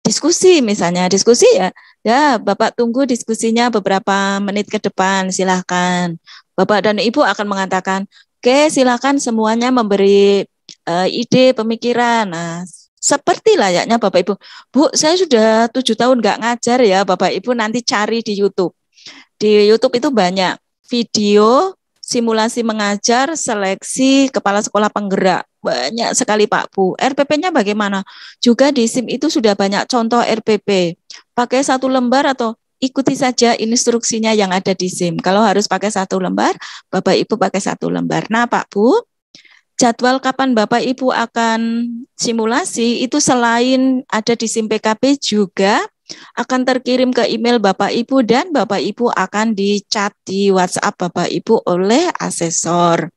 diskusi misalnya, diskusi ya, ya Bapak tunggu diskusinya beberapa menit ke depan, silahkan. Bapak dan Ibu akan mengatakan, oke okay, silahkan semuanya memberi uh, ide, pemikiran. Nah, seperti layaknya Bapak Ibu, Bu, saya sudah tujuh tahun nggak ngajar ya, Bapak Ibu nanti cari di YouTube. Di YouTube itu banyak video simulasi mengajar seleksi kepala sekolah penggerak. Banyak sekali Pak Bu. RPP-nya bagaimana? Juga di SIM itu sudah banyak contoh RPP. Pakai satu lembar atau ikuti saja instruksinya yang ada di SIM. Kalau harus pakai satu lembar, Bapak Ibu pakai satu lembar. Nah Pak Bu, jadwal kapan Bapak Ibu akan simulasi itu selain ada di SIM PKP juga akan terkirim ke email Bapak Ibu dan Bapak Ibu akan dicat di WhatsApp Bapak Ibu oleh asesor.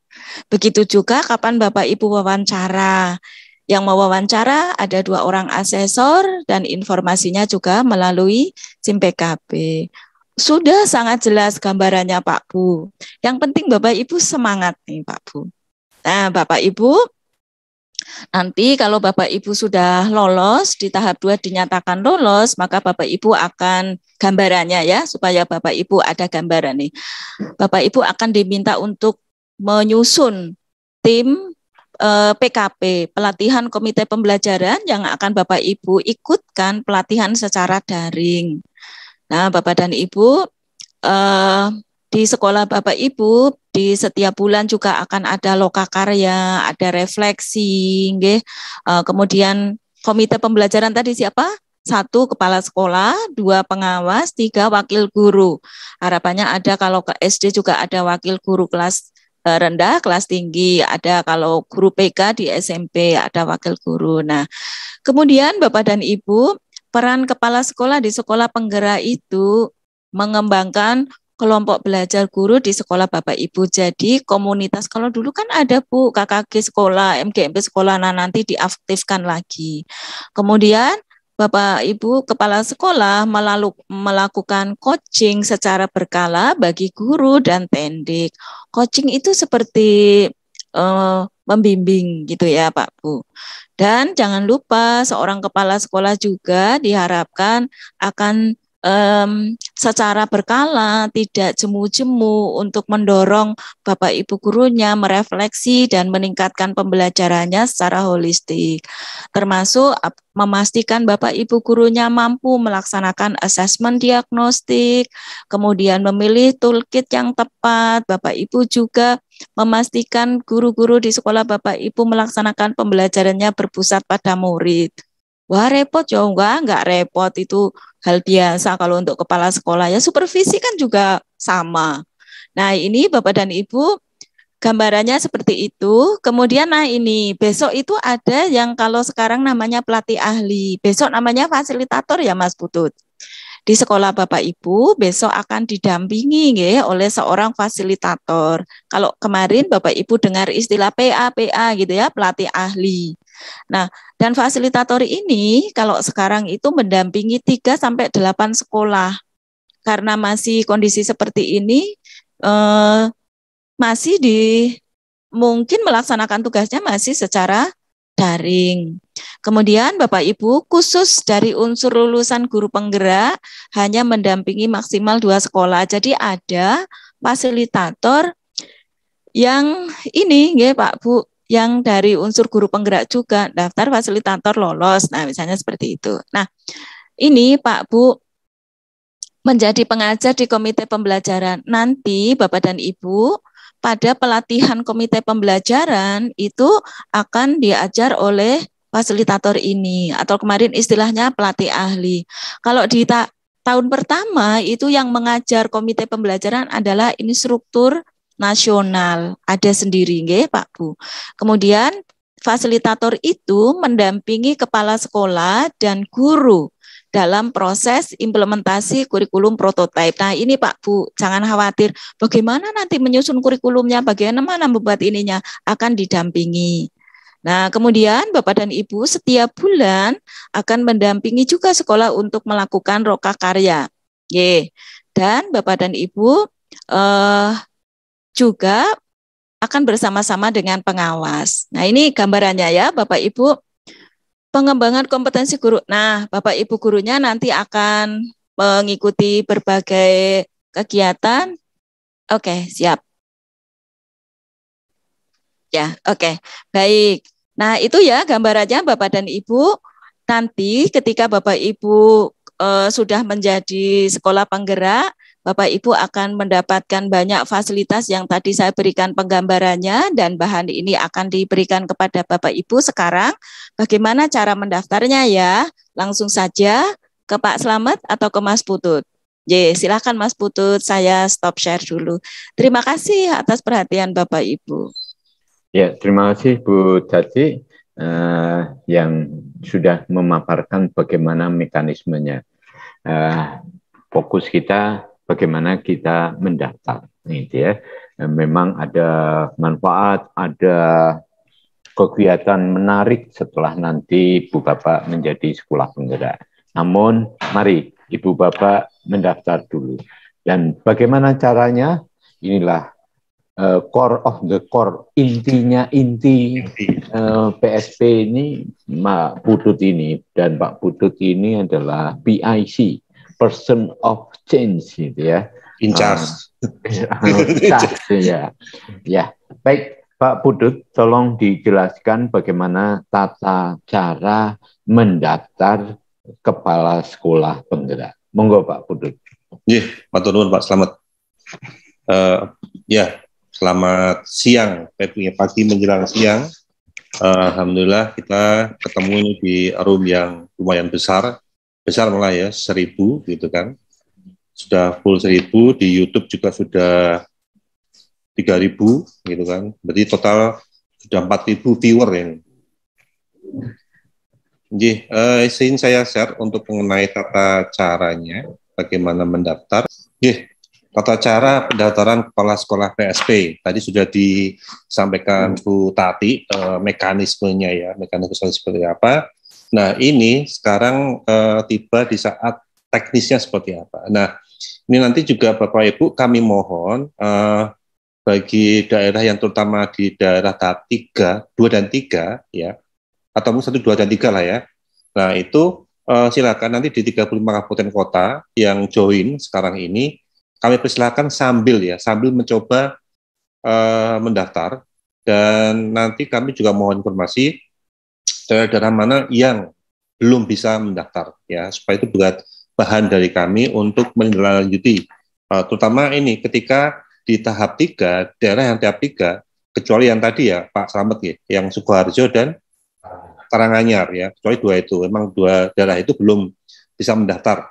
Begitu juga kapan Bapak Ibu wawancara. Yang mau wawancara ada dua orang asesor dan informasinya juga melalui SIM PKB. Sudah sangat jelas gambarannya Pak Bu. Yang penting Bapak Ibu semangat nih Pak Bu. Nah Bapak Ibu Nanti kalau Bapak Ibu sudah lolos di tahap 2 dinyatakan lolos, maka Bapak Ibu akan gambarannya ya supaya Bapak Ibu ada gambaran nih. Bapak Ibu akan diminta untuk menyusun tim eh, PKP, pelatihan komite pembelajaran yang akan Bapak Ibu ikutkan pelatihan secara daring. Nah, Bapak dan Ibu eh, di sekolah Bapak Ibu di setiap bulan juga akan ada loka karya, ada refleksi, nge. Uh, kemudian komite pembelajaran tadi siapa? Satu kepala sekolah, dua pengawas, tiga wakil guru. Harapannya ada kalau ke SD juga ada wakil guru kelas uh, rendah, kelas tinggi, ada kalau guru PK di SMP ada wakil guru. Nah, kemudian Bapak dan Ibu, peran kepala sekolah di sekolah penggerak itu mengembangkan kelompok belajar guru di sekolah Bapak Ibu. Jadi komunitas kalau dulu kan ada Bu KKG sekolah, MGMP sekolah nah nanti diaktifkan lagi. Kemudian Bapak Ibu kepala sekolah melalui melakukan coaching secara berkala bagi guru dan tendik. Coaching itu seperti uh, membimbing gitu ya Pak Bu. Dan jangan lupa seorang kepala sekolah juga diharapkan akan um, secara berkala, tidak jemu-jemu untuk mendorong Bapak Ibu gurunya merefleksi dan meningkatkan pembelajarannya secara holistik. Termasuk memastikan Bapak Ibu gurunya mampu melaksanakan asesmen diagnostik, kemudian memilih toolkit yang tepat. Bapak Ibu juga memastikan guru-guru di sekolah Bapak Ibu melaksanakan pembelajarannya berpusat pada murid. Wah repot ya enggak, enggak repot itu hal biasa kalau untuk kepala sekolah ya supervisi kan juga sama. Nah ini Bapak dan Ibu gambarannya seperti itu. Kemudian nah ini besok itu ada yang kalau sekarang namanya pelatih ahli, besok namanya fasilitator ya Mas Putut. Di sekolah Bapak Ibu besok akan didampingi ya, oleh seorang fasilitator. Kalau kemarin Bapak Ibu dengar istilah PA PA gitu ya, pelatih ahli. Nah, dan fasilitator ini kalau sekarang itu mendampingi 3 sampai 8 sekolah. Karena masih kondisi seperti ini eh, masih di mungkin melaksanakan tugasnya masih secara daring. Kemudian Bapak Ibu khusus dari unsur lulusan guru penggerak hanya mendampingi maksimal dua sekolah. Jadi ada fasilitator yang ini ya Pak Bu yang dari unsur guru penggerak juga daftar fasilitator lolos. Nah, misalnya seperti itu. Nah, ini Pak Bu menjadi pengajar di komite pembelajaran. Nanti Bapak dan Ibu pada pelatihan komite pembelajaran itu akan diajar oleh fasilitator ini atau kemarin istilahnya pelatih ahli. Kalau di ta tahun pertama itu yang mengajar komite pembelajaran adalah instruktur nasional ada sendiri nggih Pak Bu. Kemudian fasilitator itu mendampingi kepala sekolah dan guru dalam proses implementasi kurikulum prototipe. Nah, ini Pak Bu, jangan khawatir bagaimana nanti menyusun kurikulumnya, bagaimana membuat ininya akan didampingi. Nah, kemudian Bapak dan Ibu setiap bulan akan mendampingi juga sekolah untuk melakukan roka karya. Ye. Dan Bapak dan Ibu eh, juga akan bersama-sama dengan pengawas. Nah, ini gambarannya ya, Bapak Ibu. Pengembangan kompetensi guru. Nah, Bapak Ibu gurunya nanti akan mengikuti berbagai kegiatan. Oke, siap. Ya, oke. Baik. Nah, itu ya gambarannya Bapak dan Ibu. Nanti ketika Bapak Ibu eh, sudah menjadi sekolah penggerak, Bapak Ibu akan mendapatkan banyak fasilitas yang tadi saya berikan penggambarannya dan bahan ini akan diberikan kepada Bapak Ibu sekarang. Bagaimana cara mendaftarnya ya? Langsung saja ke Pak Slamet atau ke Mas Putut. Ye, silakan Mas Putut, saya stop share dulu. Terima kasih atas perhatian Bapak Ibu. Ya, terima kasih Bu Caci uh, yang sudah memaparkan bagaimana mekanismenya. Uh, fokus kita bagaimana kita mendaftar. Gitu ya. Memang ada manfaat, ada kegiatan menarik setelah nanti Ibu Bapak menjadi sekolah penggerak. Namun, mari Ibu Bapak mendaftar dulu. Dan bagaimana caranya? Inilah uh, core of the core, intinya inti uh, eh, PSP ini, Mbak Putut ini dan Pak Putut ini adalah PIC, person of change gitu ya. In charge. [laughs] Uh, charge ya. Ya. Baik, Pak Pudut, tolong dijelaskan bagaimana tata cara mendaftar kepala sekolah penggerak. Monggo Pak Pudut. Iya, Pak Turun Pak, selamat. Uh, ya, selamat siang, pagi menjelang siang. Uh, Alhamdulillah kita ketemu di room yang lumayan besar besar malah ya seribu gitu kan sudah full seribu di YouTube juga sudah tiga ribu gitu kan berarti total sudah empat ribu viewer ini. Jadi, uh, izin saya share untuk mengenai tata caranya, bagaimana mendaftar. Jadi, tata cara pendaftaran kepala sekolah PSP. Tadi sudah disampaikan Bu Tati uh, mekanismenya ya, mekanisme seperti apa. Nah, ini sekarang uh, tiba di saat teknisnya seperti apa. Nah, ini nanti juga Bapak Ibu kami mohon uh, bagi daerah yang terutama di daerah tahap 3, 2 dan 3 ya, atau mungkin 1, 2 dan 3 lah ya. Nah, itu uh, silakan nanti di 35 kabupaten kota yang join sekarang ini kami persilakan sambil ya, sambil mencoba uh, mendaftar dan nanti kami juga mohon informasi daerah-daerah mana yang belum bisa mendaftar ya. Supaya itu buat bahan dari kami untuk menindaklanjuti. Uh, terutama ini ketika di tahap tiga daerah yang tahap tiga kecuali yang tadi ya Pak Slamet ya yang Sukoharjo dan Karanganyar ya. Kecuali dua itu memang dua daerah itu belum bisa mendaftar.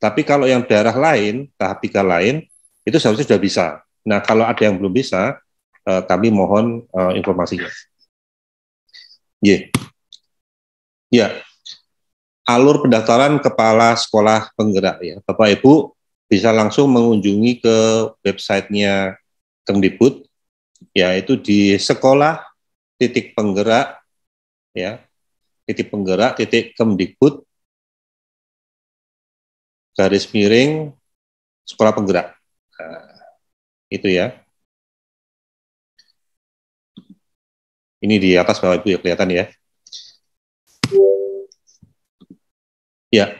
Tapi kalau yang daerah lain tahap tiga lain itu seharusnya sudah bisa. Nah kalau ada yang belum bisa uh, kami mohon uh, informasinya. Yeah. Ya, alur pendaftaran kepala sekolah penggerak ya. Bapak Ibu bisa langsung mengunjungi ke websitenya Kemdikbud, yaitu di sekolah titik penggerak ya. Titik penggerak titik Kemdikbud garis miring sekolah penggerak. Nah, itu ya. Ini di atas bapak ibu ya kelihatan ya Ya.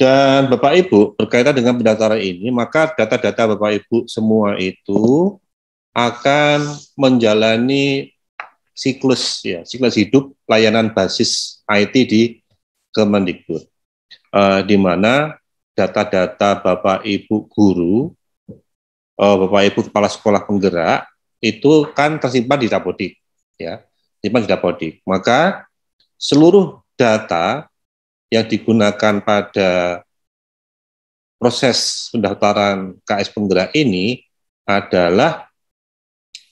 Dan Bapak Ibu, berkaitan dengan pendaftaran ini, maka data-data Bapak Ibu semua itu akan menjalani siklus ya, siklus hidup layanan basis IT di Kemendikbud. Uh, di mana data-data Bapak Ibu guru, uh, Bapak Ibu kepala sekolah penggerak itu kan tersimpan di Dapodik ya, tersimpan di Dapodik. Maka seluruh data yang digunakan pada proses pendaftaran KS penggerak ini adalah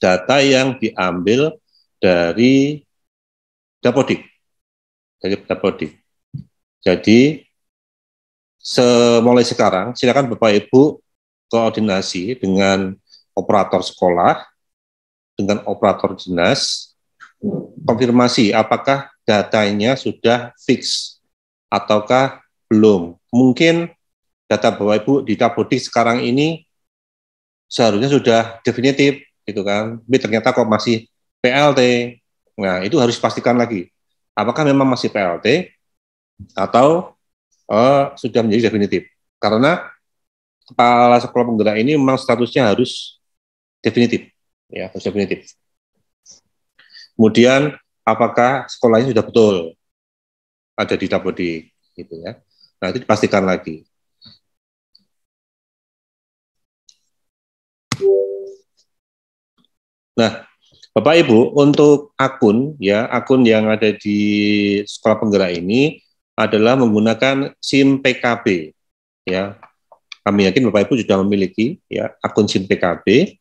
data yang diambil dari Dapodik. Dari Dapodik. Jadi semulai sekarang silakan Bapak Ibu koordinasi dengan operator sekolah, dengan operator dinas, konfirmasi apakah datanya sudah fix ataukah belum. Mungkin data Bapak Ibu di Dapodik sekarang ini seharusnya sudah definitif gitu kan. Tapi ternyata kok masih PLT. Nah, itu harus dipastikan lagi. Apakah memang masih PLT atau uh, sudah menjadi definitif? Karena kepala sekolah penggerak ini memang statusnya harus definitif, ya harus definitif. Kemudian apakah sekolahnya sudah betul ada di dapodik gitu ya. Nah, itu dipastikan lagi. Nah, Bapak Ibu, untuk akun ya, akun yang ada di sekolah penggerak ini adalah menggunakan SIM PKB ya. Kami yakin Bapak Ibu sudah memiliki ya akun SIM PKB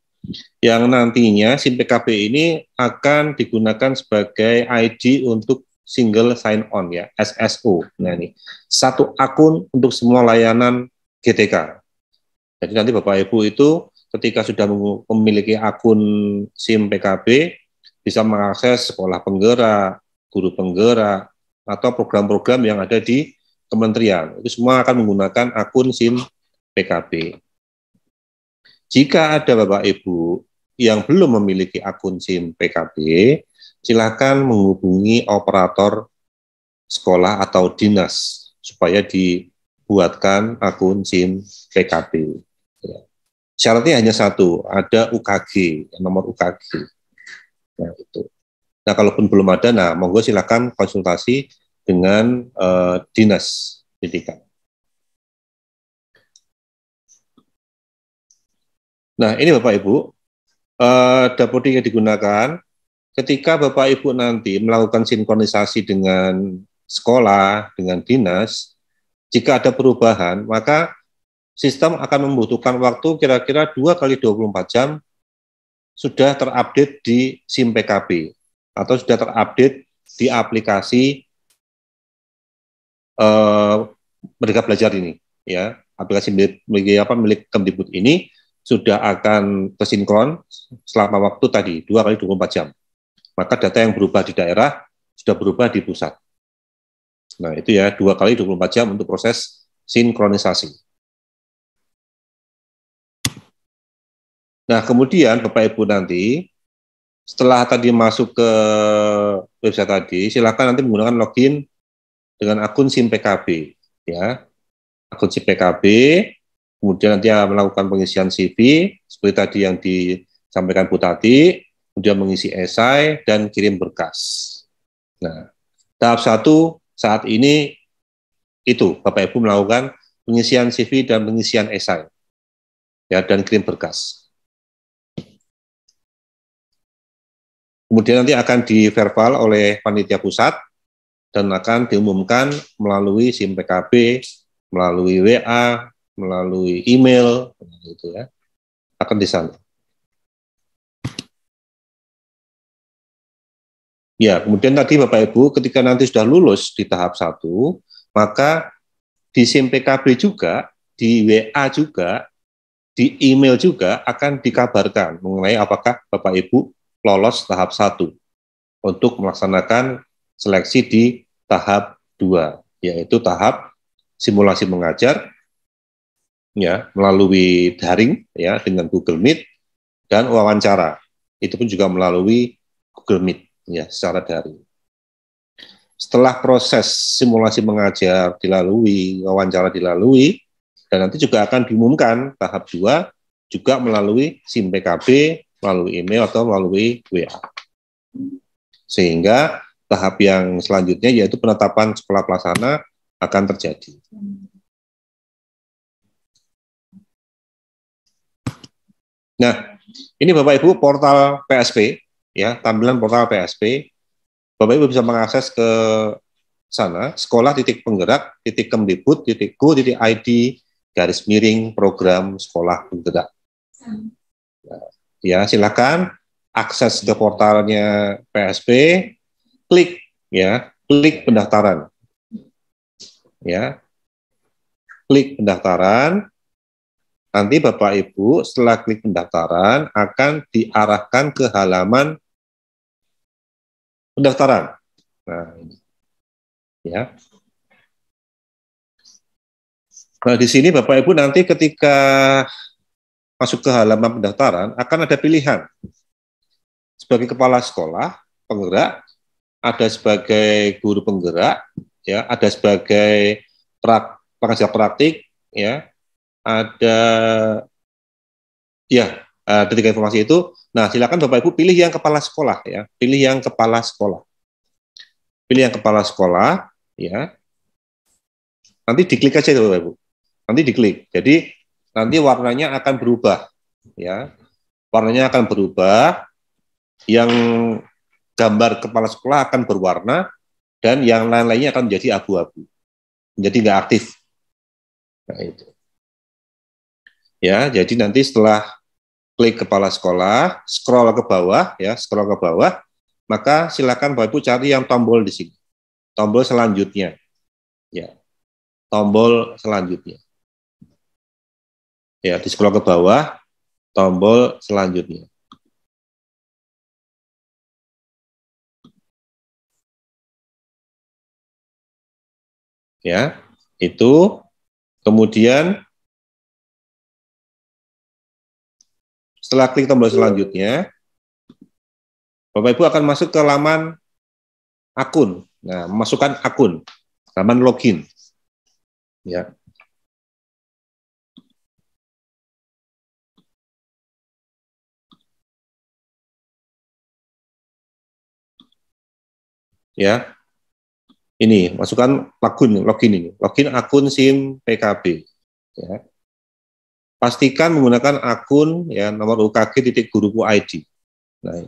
yang nantinya SIM PKB ini akan digunakan sebagai ID untuk single sign on ya, SSO. Nah ini satu akun untuk semua layanan GTK. Jadi nanti Bapak Ibu itu ketika sudah memiliki akun SIM PKB bisa mengakses sekolah penggerak, guru penggerak, atau program-program yang ada di kementerian. Itu semua akan menggunakan akun SIM PKB. Jika ada Bapak Ibu yang belum memiliki akun SIM PKB, silakan menghubungi operator sekolah atau dinas supaya dibuatkan akun SIM PKB. Syaratnya hanya satu, ada UKG, nomor UKG. Nah, itu. Nah, kalaupun belum ada, nah, monggo silakan konsultasi dengan uh, dinas pendidikan. Nah, ini Bapak Ibu, uh, dapoding yang digunakan ketika Bapak Ibu nanti melakukan sinkronisasi dengan sekolah, dengan dinas, jika ada perubahan, maka sistem akan membutuhkan waktu kira-kira 2 kali 24 jam sudah terupdate di SIM PKB atau sudah terupdate di aplikasi uh, Merdeka Belajar ini ya aplikasi milik, milik apa milik Kemdikbud ini sudah akan tersinkron selama waktu tadi 2 kali 24 jam. Maka data yang berubah di daerah sudah berubah di pusat. Nah, itu ya 2 kali 24 jam untuk proses sinkronisasi. Nah, kemudian Bapak Ibu nanti setelah tadi masuk ke website tadi, silakan nanti menggunakan login dengan akun SIM PKB ya. Akun SIM PKB, kemudian nanti melakukan pengisian CV seperti tadi yang disampaikan Bu Tati, kemudian mengisi esai dan kirim berkas. Nah, tahap satu saat ini itu Bapak Ibu melakukan pengisian CV dan pengisian esai ya dan kirim berkas. Kemudian nanti akan diverbal oleh panitia pusat dan akan diumumkan melalui SIM PKB, melalui WA, melalui email, gitu ya, akan di sana. Ya, kemudian tadi Bapak Ibu ketika nanti sudah lulus di tahap satu, maka di SIM PKB juga, di WA juga, di email juga akan dikabarkan mengenai apakah Bapak Ibu lolos tahap satu untuk melaksanakan seleksi di tahap dua, yaitu tahap simulasi mengajar ya melalui daring ya dengan Google Meet dan wawancara. Itu pun juga melalui Google Meet ya secara daring. Setelah proses simulasi mengajar dilalui, wawancara dilalui, dan nanti juga akan diumumkan tahap dua juga melalui SIM PKB melalui email atau melalui WA. Sehingga tahap yang selanjutnya yaitu penetapan sekolah pelaksana akan terjadi. Nah, ini Bapak Ibu portal PSP ya, tampilan portal PSP. Bapak Ibu bisa mengakses ke sana sekolah titik penggerak titik kemdikbud titik go titik id garis miring program sekolah penggerak. Ya silakan akses ke portalnya PSP, klik ya, klik pendaftaran. Ya. Klik pendaftaran. Nanti Bapak Ibu setelah klik pendaftaran akan diarahkan ke halaman pendaftaran. Nah. Ya. Nah, di sini Bapak Ibu nanti ketika masuk ke halaman pendaftaran akan ada pilihan sebagai kepala sekolah penggerak, ada sebagai guru penggerak, ya, ada sebagai prak, pengajar praktik, ya, ada ya tiga informasi itu. Nah, silakan Bapak Ibu pilih yang kepala sekolah, ya, pilih yang kepala sekolah, pilih yang kepala sekolah, ya. Nanti diklik aja Bapak Ibu, nanti diklik. Jadi nanti warnanya akan berubah ya warnanya akan berubah yang gambar kepala sekolah akan berwarna dan yang lain-lainnya akan menjadi abu-abu, menjadi nggak aktif. Nah, itu. Ya, jadi nanti setelah klik kepala sekolah, scroll ke bawah, ya, scroll ke bawah, maka silakan Bapak Ibu cari yang tombol di sini. Tombol selanjutnya. Ya. Tombol selanjutnya. Ya, di scroll ke bawah, tombol selanjutnya. ya itu kemudian setelah klik tombol selanjutnya Bapak Ibu akan masuk ke laman akun. Nah masukkan akun. Laman login. Ya. Ya. Ini masukkan login login ini. Login akun SIM PKB ya. Pastikan menggunakan akun ya nomor UKG titik guruku ID nah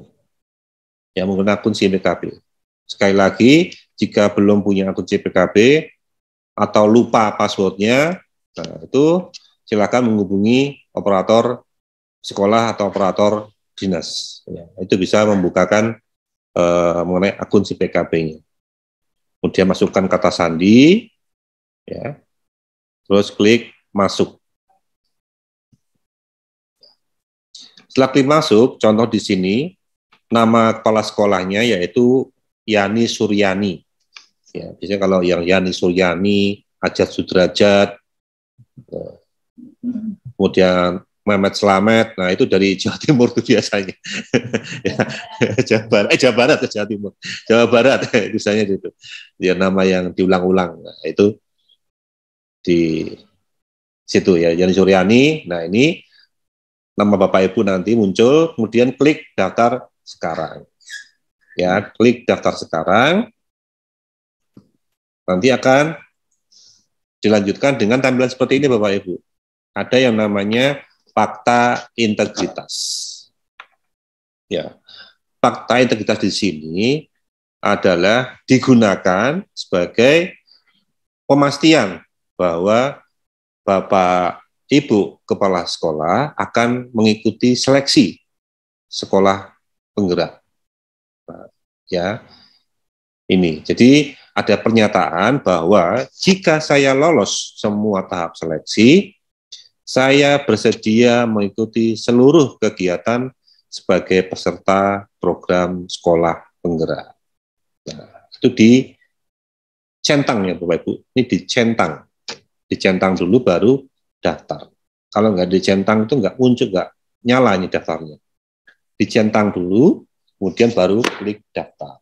ya menggunakan akun SIM PKB sekali lagi jika belum punya akun SIM PKB atau lupa passwordnya nah itu silakan menghubungi operator sekolah atau operator dinas. Ya, itu bisa membukakan uh, mengenai akun si PKB-nya kemudian masukkan kata sandi, ya, terus klik masuk. Setelah klik masuk, contoh di sini, nama kepala sekolahnya yaitu Yani Suryani. Ya, biasanya kalau yang Yani Suryani, Ajat Sudrajat, kemudian Mehmet Slamet, nah itu dari Jawa Timur tuh biasanya. [laughs] ya, Jawa Barat, eh Jawa Barat Jawa Timur. Jawa Barat [laughs] misalnya itu. Ya nama yang diulang-ulang. Nah, itu di situ ya, Yani Suryani. Nah, ini nama Bapak Ibu nanti muncul, kemudian klik daftar sekarang. Ya, klik daftar sekarang. Nanti akan dilanjutkan dengan tampilan seperti ini Bapak Ibu. Ada yang namanya fakta integritas. Ya, fakta integritas di sini adalah digunakan sebagai pemastian bahwa Bapak Ibu kepala sekolah akan mengikuti seleksi sekolah penggerak. Ya. Ini. Jadi ada pernyataan bahwa jika saya lolos semua tahap seleksi, saya bersedia mengikuti seluruh kegiatan sebagai peserta program sekolah penggerak. Nah, itu di centang ya Bapak Ibu, ini dicentang. Dicentang dulu baru daftar. Kalau nggak dicentang itu nggak muncul, nggak nyala ini daftarnya. Dicentang dulu, kemudian baru klik daftar.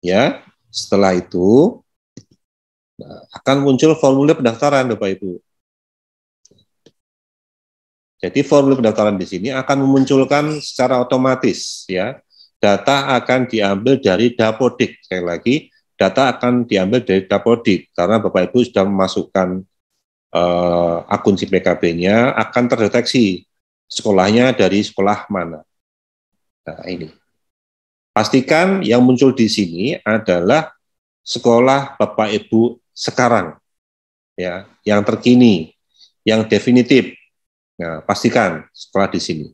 Ya, setelah itu Nah, akan muncul formulir pendaftaran, Bapak Ibu. Jadi formulir pendaftaran di sini akan memunculkan secara otomatis ya. Data akan diambil dari Dapodik. Sekali lagi, data akan diambil dari Dapodik karena Bapak Ibu sudah memasukkan uh, akun si PKB-nya akan terdeteksi sekolahnya dari sekolah mana. Nah, ini. Pastikan yang muncul di sini adalah sekolah Bapak Ibu sekarang, ya, yang terkini, yang definitif. Nah, pastikan sekolah di sini.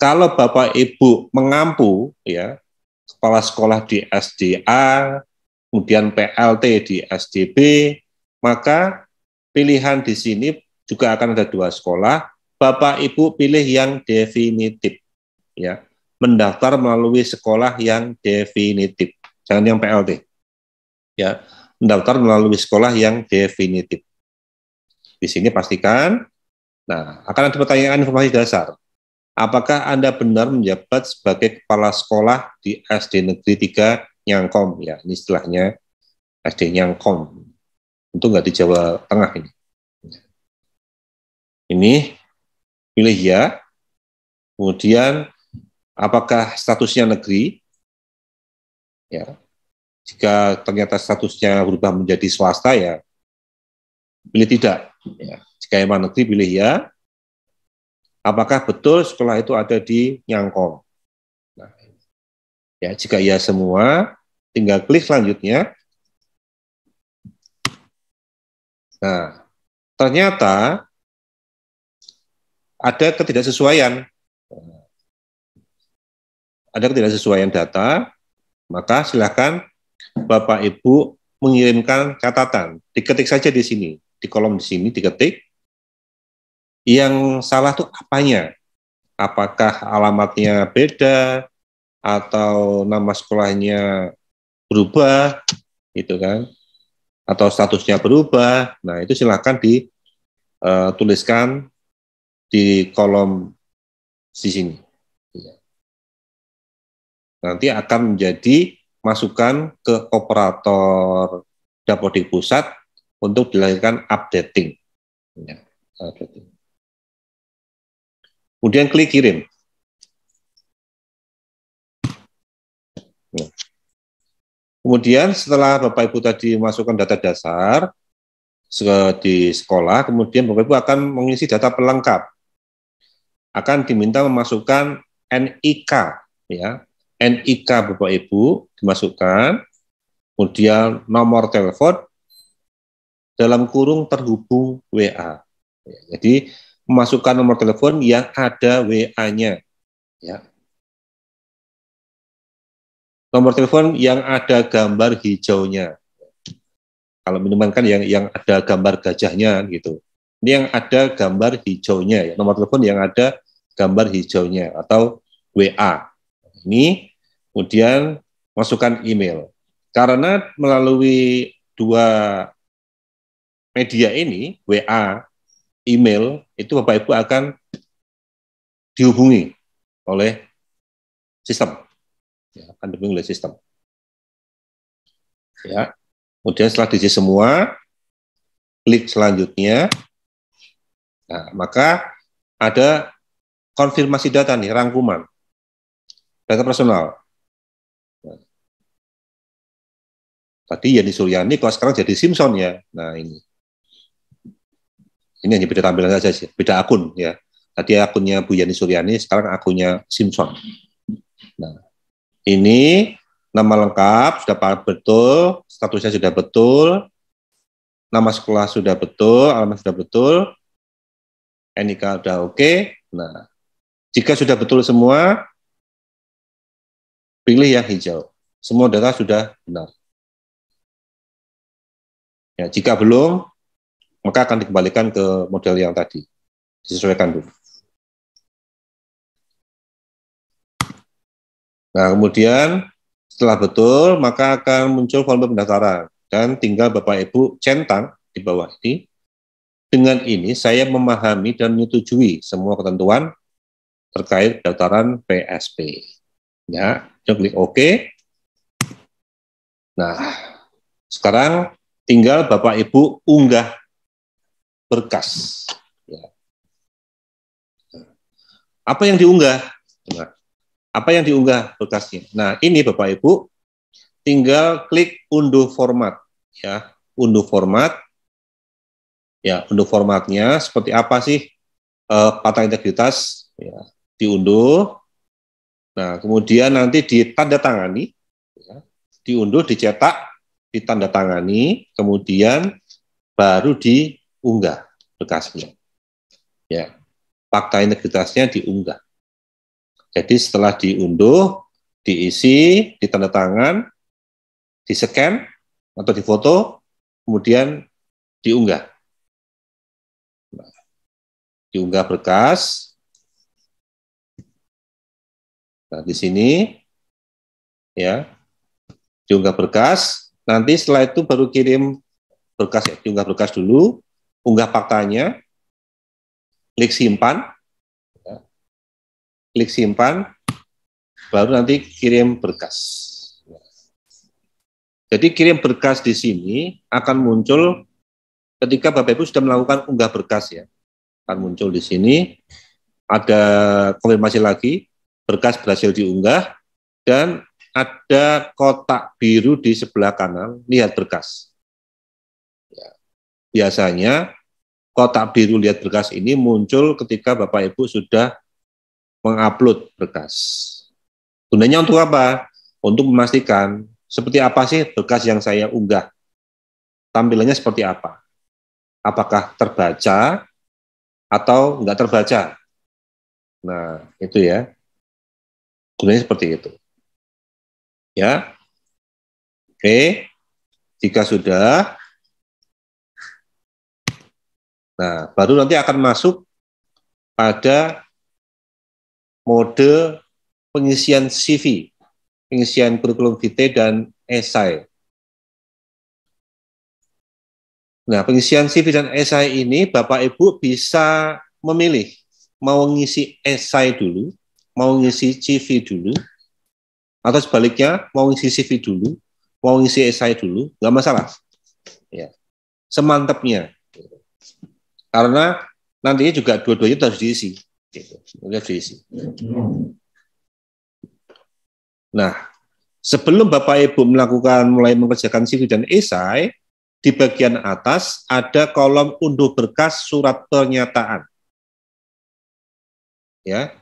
Kalau Bapak Ibu mengampu, ya, kepala sekolah di SDA, kemudian PLT di SDB, maka pilihan di sini juga akan ada dua sekolah. Bapak Ibu pilih yang definitif, ya, mendaftar melalui sekolah yang definitif, jangan yang PLT ya mendaftar melalui sekolah yang definitif. Di sini pastikan, nah akan ada pertanyaan informasi dasar. Apakah Anda benar menjabat sebagai kepala sekolah di SD Negeri 3 Nyangkom? Ya, ini istilahnya SD Nyangkom. Tentu nggak di Jawa Tengah ini. Ini pilih ya. Kemudian apakah statusnya negeri? Ya, jika ternyata statusnya berubah menjadi swasta ya pilih tidak. Ya. Jika emang negeri pilih ya. Apakah betul sekolah itu ada di Nyangkong. Nah, ya, jika iya semua, tinggal klik selanjutnya. Nah, ternyata ada ketidaksesuaian. Ada ketidaksesuaian data, maka silakan Bapak Ibu mengirimkan catatan. Diketik saja di sini, di kolom di sini diketik. Yang salah tuh apanya? Apakah alamatnya beda atau nama sekolahnya berubah, gitu kan? Atau statusnya berubah? Nah itu silahkan dituliskan eh, di kolom di sini. Nanti akan menjadi masukan ke operator Dapodik Pusat untuk dilakukan updating. Ya, updating. Kemudian klik kirim. Ya. Kemudian setelah Bapak Ibu tadi masukkan data dasar di sekolah, kemudian Bapak Ibu akan mengisi data pelengkap. Akan diminta memasukkan NIK ya, NIK Bapak Ibu dimasukkan, kemudian nomor telepon dalam kurung terhubung WA. Ya, jadi memasukkan nomor telepon yang ada WA-nya. Ya. Nomor telepon yang ada gambar hijaunya. Kalau minuman kan yang yang ada gambar gajahnya gitu. Ini yang ada gambar hijaunya, ya. nomor telepon yang ada gambar hijaunya atau WA. Ini kemudian masukkan email. Karena melalui dua media ini, WA, email, itu Bapak Ibu akan dihubungi oleh sistem. Ya, akan dihubungi oleh sistem. Ya. Kemudian setelah diisi semua, klik selanjutnya. Nah, maka ada konfirmasi data nih, rangkuman data personal. Tadi Yani Suryani, kalau sekarang jadi Simpson ya. Nah ini. Ini hanya beda tampilan saja sih, beda akun ya. Tadi akunnya Bu Yani Suryani, sekarang akunnya Simpson. Nah, ini nama lengkap sudah betul, statusnya sudah betul, nama sekolah sudah betul, alamat sudah betul, NIK sudah oke. Okay. Nah, jika sudah betul semua, pilih yang hijau. Semua data sudah benar. Ya, jika belum, maka akan dikembalikan ke model yang tadi. Disesuaikan dulu. Nah, kemudian setelah betul, maka akan muncul formulir pendaftaran. Dan tinggal Bapak Ibu centang di bawah ini. Dengan ini, saya memahami dan menyetujui semua ketentuan terkait pendaftaran PSP. Ya, klik OK. Nah, sekarang tinggal Bapak Ibu unggah berkas. Ya. Apa yang diunggah? Nah, apa yang diunggah berkasnya? Nah, ini Bapak Ibu tinggal klik unduh format ya, unduh format. Ya, unduh formatnya seperti apa sih? Eh, patah integritas ya, diunduh. Nah, kemudian nanti ditandatangani, ya, diunduh, dicetak, ditandatangani, kemudian baru diunggah berkasnya. Ya, fakta integritasnya diunggah. Jadi setelah diunduh, diisi, ditandatangan, di-scan atau difoto, kemudian diunggah. Nah, diunggah berkas. Nah, di sini ya, diunggah berkas, Nanti setelah itu baru kirim berkas ya, diunggah berkas dulu, unggah faktanya, klik simpan, klik simpan, baru nanti kirim berkas. Jadi kirim berkas di sini akan muncul ketika Bapak Ibu sudah melakukan unggah berkas ya. Akan muncul di sini, ada konfirmasi lagi, berkas berhasil diunggah, dan ada kotak biru di sebelah kanan, lihat berkas. Ya. Biasanya kotak biru lihat berkas ini muncul ketika Bapak Ibu sudah mengupload berkas. Gunanya untuk apa? Untuk memastikan seperti apa sih berkas yang saya unggah. Tampilannya seperti apa? Apakah terbaca atau enggak terbaca? Nah, itu ya. Gunanya seperti itu. Ya. Oke. Jika sudah, Nah, baru nanti akan masuk pada mode pengisian CV, pengisian kurikulum vitae dan esai. Nah, pengisian CV dan esai ini Bapak Ibu bisa memilih mau ngisi esai dulu, mau ngisi CV dulu, atau sebaliknya mau ngisi CV dulu, mau ngisi esai dulu, nggak masalah. Ya. Semantapnya. Karena nantinya juga dua-duanya harus diisi. Gitu. Harus diisi. Nah, sebelum Bapak Ibu melakukan mulai mengerjakan CV dan esai, di bagian atas ada kolom unduh berkas surat pernyataan. Ya.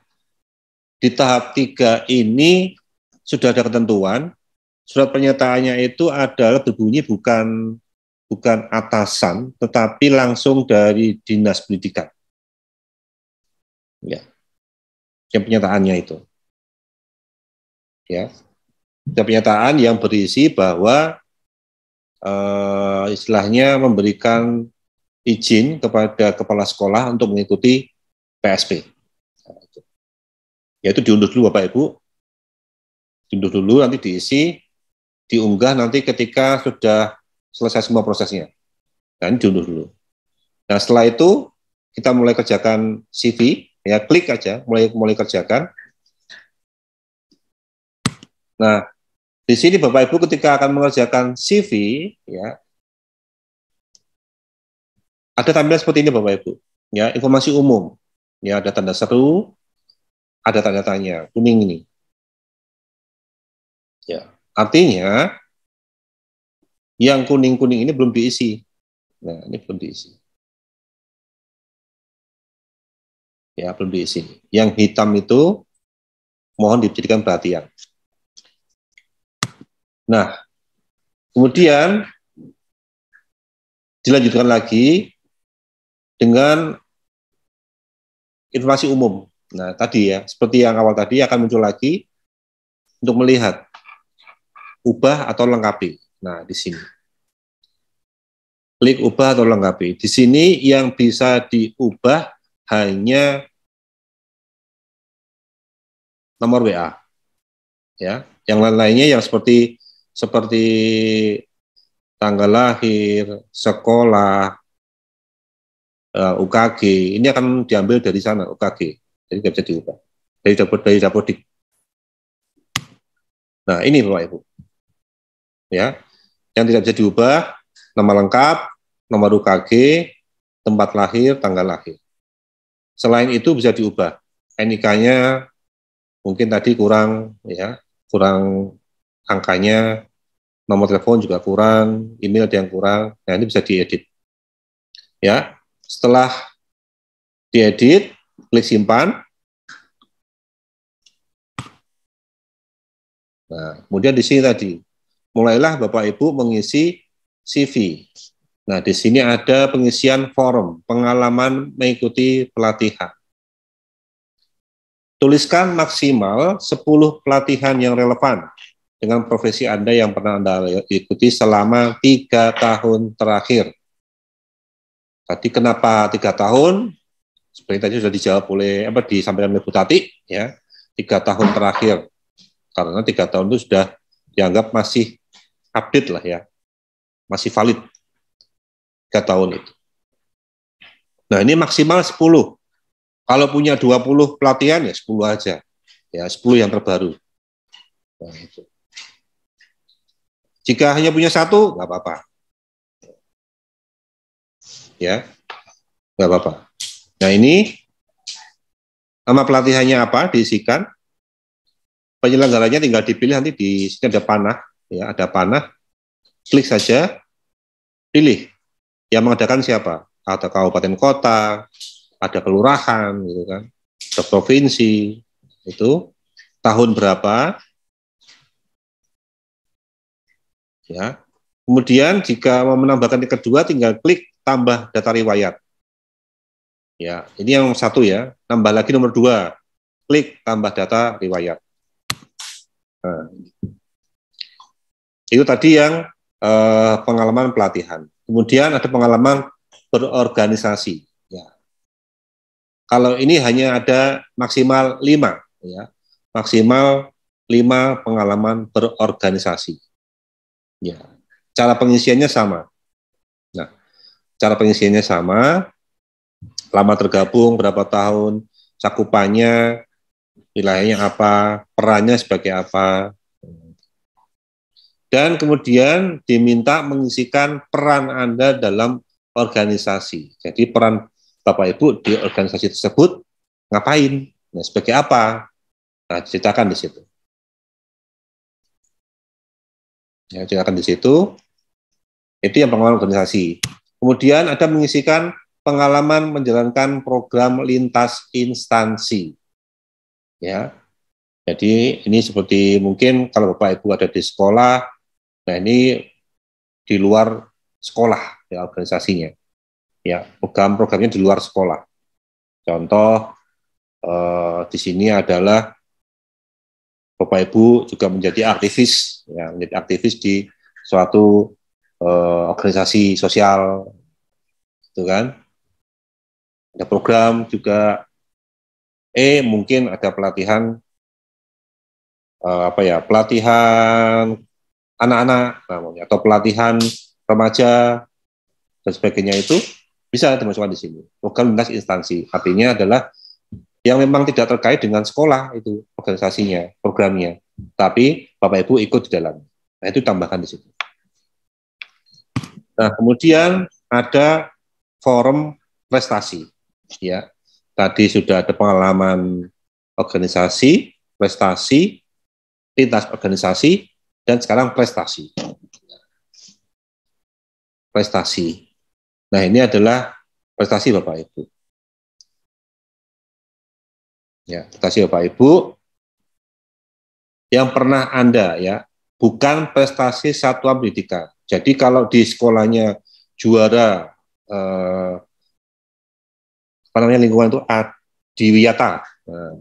Di tahap tiga ini sudah ada ketentuan, surat pernyataannya itu adalah berbunyi bukan bukan atasan, tetapi langsung dari dinas pendidikan. Ya, yang penyataannya itu. Ya, ada pernyataan yang berisi bahwa uh, istilahnya memberikan izin kepada kepala sekolah untuk mengikuti PSP. Yaitu diunduh dulu Bapak Ibu, diunduh dulu nanti diisi, diunggah nanti ketika sudah selesai semua prosesnya. Dan diunduh dulu. Nah setelah itu kita mulai kerjakan CV, ya klik aja, mulai mulai kerjakan. Nah di sini Bapak Ibu ketika akan mengerjakan CV, ya ada tampilan seperti ini Bapak Ibu, ya informasi umum, ya ada tanda seru, ada tanda tanya kuning ini. Ya, artinya yang kuning-kuning ini belum diisi. Nah, ini belum diisi. Ya, belum diisi. Yang hitam itu mohon dijadikan perhatian. Nah, kemudian dilanjutkan lagi dengan informasi umum. Nah, tadi ya, seperti yang awal tadi akan muncul lagi untuk melihat ubah atau lengkapi. Nah, di sini. Klik ubah atau lengkapi. Di sini yang bisa diubah hanya nomor WA. Ya, yang lain-lainnya yang seperti seperti tanggal lahir, sekolah, eh, UKG, ini akan diambil dari sana UKG. Jadi tidak bisa diubah. Dari dapur dari dapodik. Nah, ini Bapak Ibu. Ya yang tidak bisa diubah nama lengkap, nomor UKG, tempat lahir, tanggal lahir. Selain itu bisa diubah. NIK-nya mungkin tadi kurang ya, kurang angkanya, nomor telepon juga kurang, email ada yang kurang. Nah, ini bisa diedit. Ya, setelah diedit, klik simpan. Nah, kemudian di sini tadi mulailah Bapak Ibu mengisi CV. Nah, di sini ada pengisian form, pengalaman mengikuti pelatihan. Tuliskan maksimal 10 pelatihan yang relevan dengan profesi Anda yang pernah Anda ikuti selama tiga tahun terakhir. Tadi kenapa tiga tahun? Seperti tadi sudah dijawab oleh apa disampaikan oleh Bu Tati, ya tiga tahun terakhir. Karena tiga tahun itu sudah dianggap masih update lah ya, masih valid tiga tahun itu. Nah ini maksimal 10. Kalau punya 20 pelatihan ya 10 aja. Ya 10 yang terbaru. Nah. Jika hanya punya satu, nggak apa-apa. Ya, nggak apa-apa. Nah ini nama pelatihannya apa diisikan. Penyelenggaranya tinggal dipilih nanti di sini ada panah ya ada panah, klik saja, pilih yang mengadakan siapa. ada kabupaten kota, ada kelurahan, gitu kan, ada provinsi, itu tahun berapa, ya. Kemudian jika mau menambahkan yang kedua, tinggal klik tambah data riwayat. Ya, ini yang satu ya. Tambah lagi nomor dua, klik tambah data riwayat. Nah, itu tadi yang eh, pengalaman pelatihan. Kemudian ada pengalaman berorganisasi. Ya. Kalau ini hanya ada maksimal lima, ya, maksimal lima pengalaman berorganisasi. Ya, cara pengisiannya sama. Nah, cara pengisiannya sama, lama tergabung berapa tahun, cakupannya, wilayahnya apa, perannya sebagai apa, dan kemudian diminta mengisikan peran Anda dalam organisasi. Jadi peran Bapak Ibu di organisasi tersebut ngapain? Nah, sebagai apa? Nah, ceritakan di situ. Ya, ceritakan di situ. Itu yang pengalaman organisasi. Kemudian ada mengisikan pengalaman menjalankan program lintas instansi. Ya. Jadi ini seperti mungkin kalau Bapak Ibu ada di sekolah, nah ini di luar sekolah ya organisasinya. Ya, program-programnya di luar sekolah. Contoh eh, di sini adalah Bapak Ibu juga menjadi aktivis, ya, menjadi aktivis di suatu eh, organisasi sosial, itu kan. Ada program juga, eh mungkin ada pelatihan eh, apa ya, pelatihan anak-anak namanya atau pelatihan remaja dan sebagainya itu bisa dimasukkan di sini. Program lintas instansi artinya adalah yang memang tidak terkait dengan sekolah itu organisasinya, programnya, tapi Bapak Ibu ikut di dalam. Nah itu tambahkan di situ. Nah kemudian ada forum prestasi, ya. Tadi sudah ada pengalaman organisasi, prestasi, lintas organisasi, dan sekarang prestasi. Prestasi. Nah, ini adalah prestasi Bapak Ibu. Ya, prestasi Bapak Ibu yang pernah Anda ya, bukan prestasi satuan pendidikan. Jadi kalau di sekolahnya juara eh, apa namanya lingkungan itu adiwiyata, nah,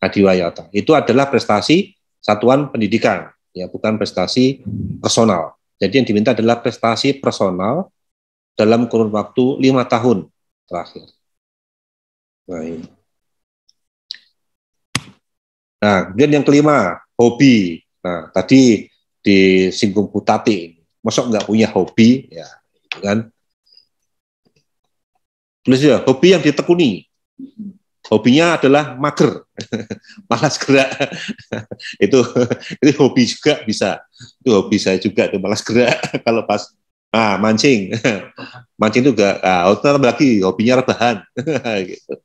adiwiyata itu adalah prestasi satuan pendidikan, ya bukan prestasi personal. Jadi yang diminta adalah prestasi personal dalam kurun waktu lima tahun terakhir. Baik. Nah, kemudian yang kelima, hobi. Nah, tadi disinggung Putati, masuk nggak punya hobi, ya, gitu kan? Tulis ya, hobi yang ditekuni. Hobinya adalah mager, [laughs] malas gerak. [laughs] itu itu hobi juga bisa. Itu hobi saya juga tuh malas gerak [laughs] kalau pas Ah, mancing. mancing itu enggak, ah, tambah lagi hobinya rebahan. gitu.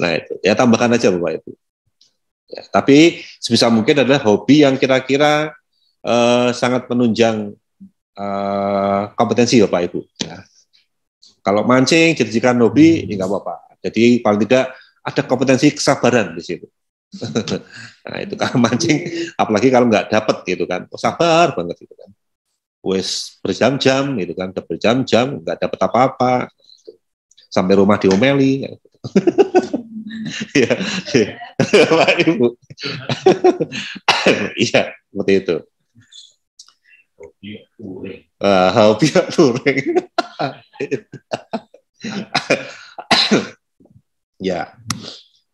Nah, itu. Ya tambahkan aja Bapak Ibu. Ya, tapi sebisa mungkin adalah hobi yang kira-kira uh, sangat menunjang uh, kompetensi Bapak Ibu. Ya. Kalau mancing jadikan hobi, ya nggak apa-apa. Jadi paling tidak ada kompetensi kesabaran di situ. [laughs] nah itu kan mancing, apalagi kalau nggak dapat gitu kan, oh, sabar banget gitu kan wes berjam-jam gitu kan, berjam-jam nggak dapat apa-apa, sampai rumah diomeli. [laughs] ya, Pak Ibu. [laughs] Iya, seperti itu. Uh, hobi. Ya.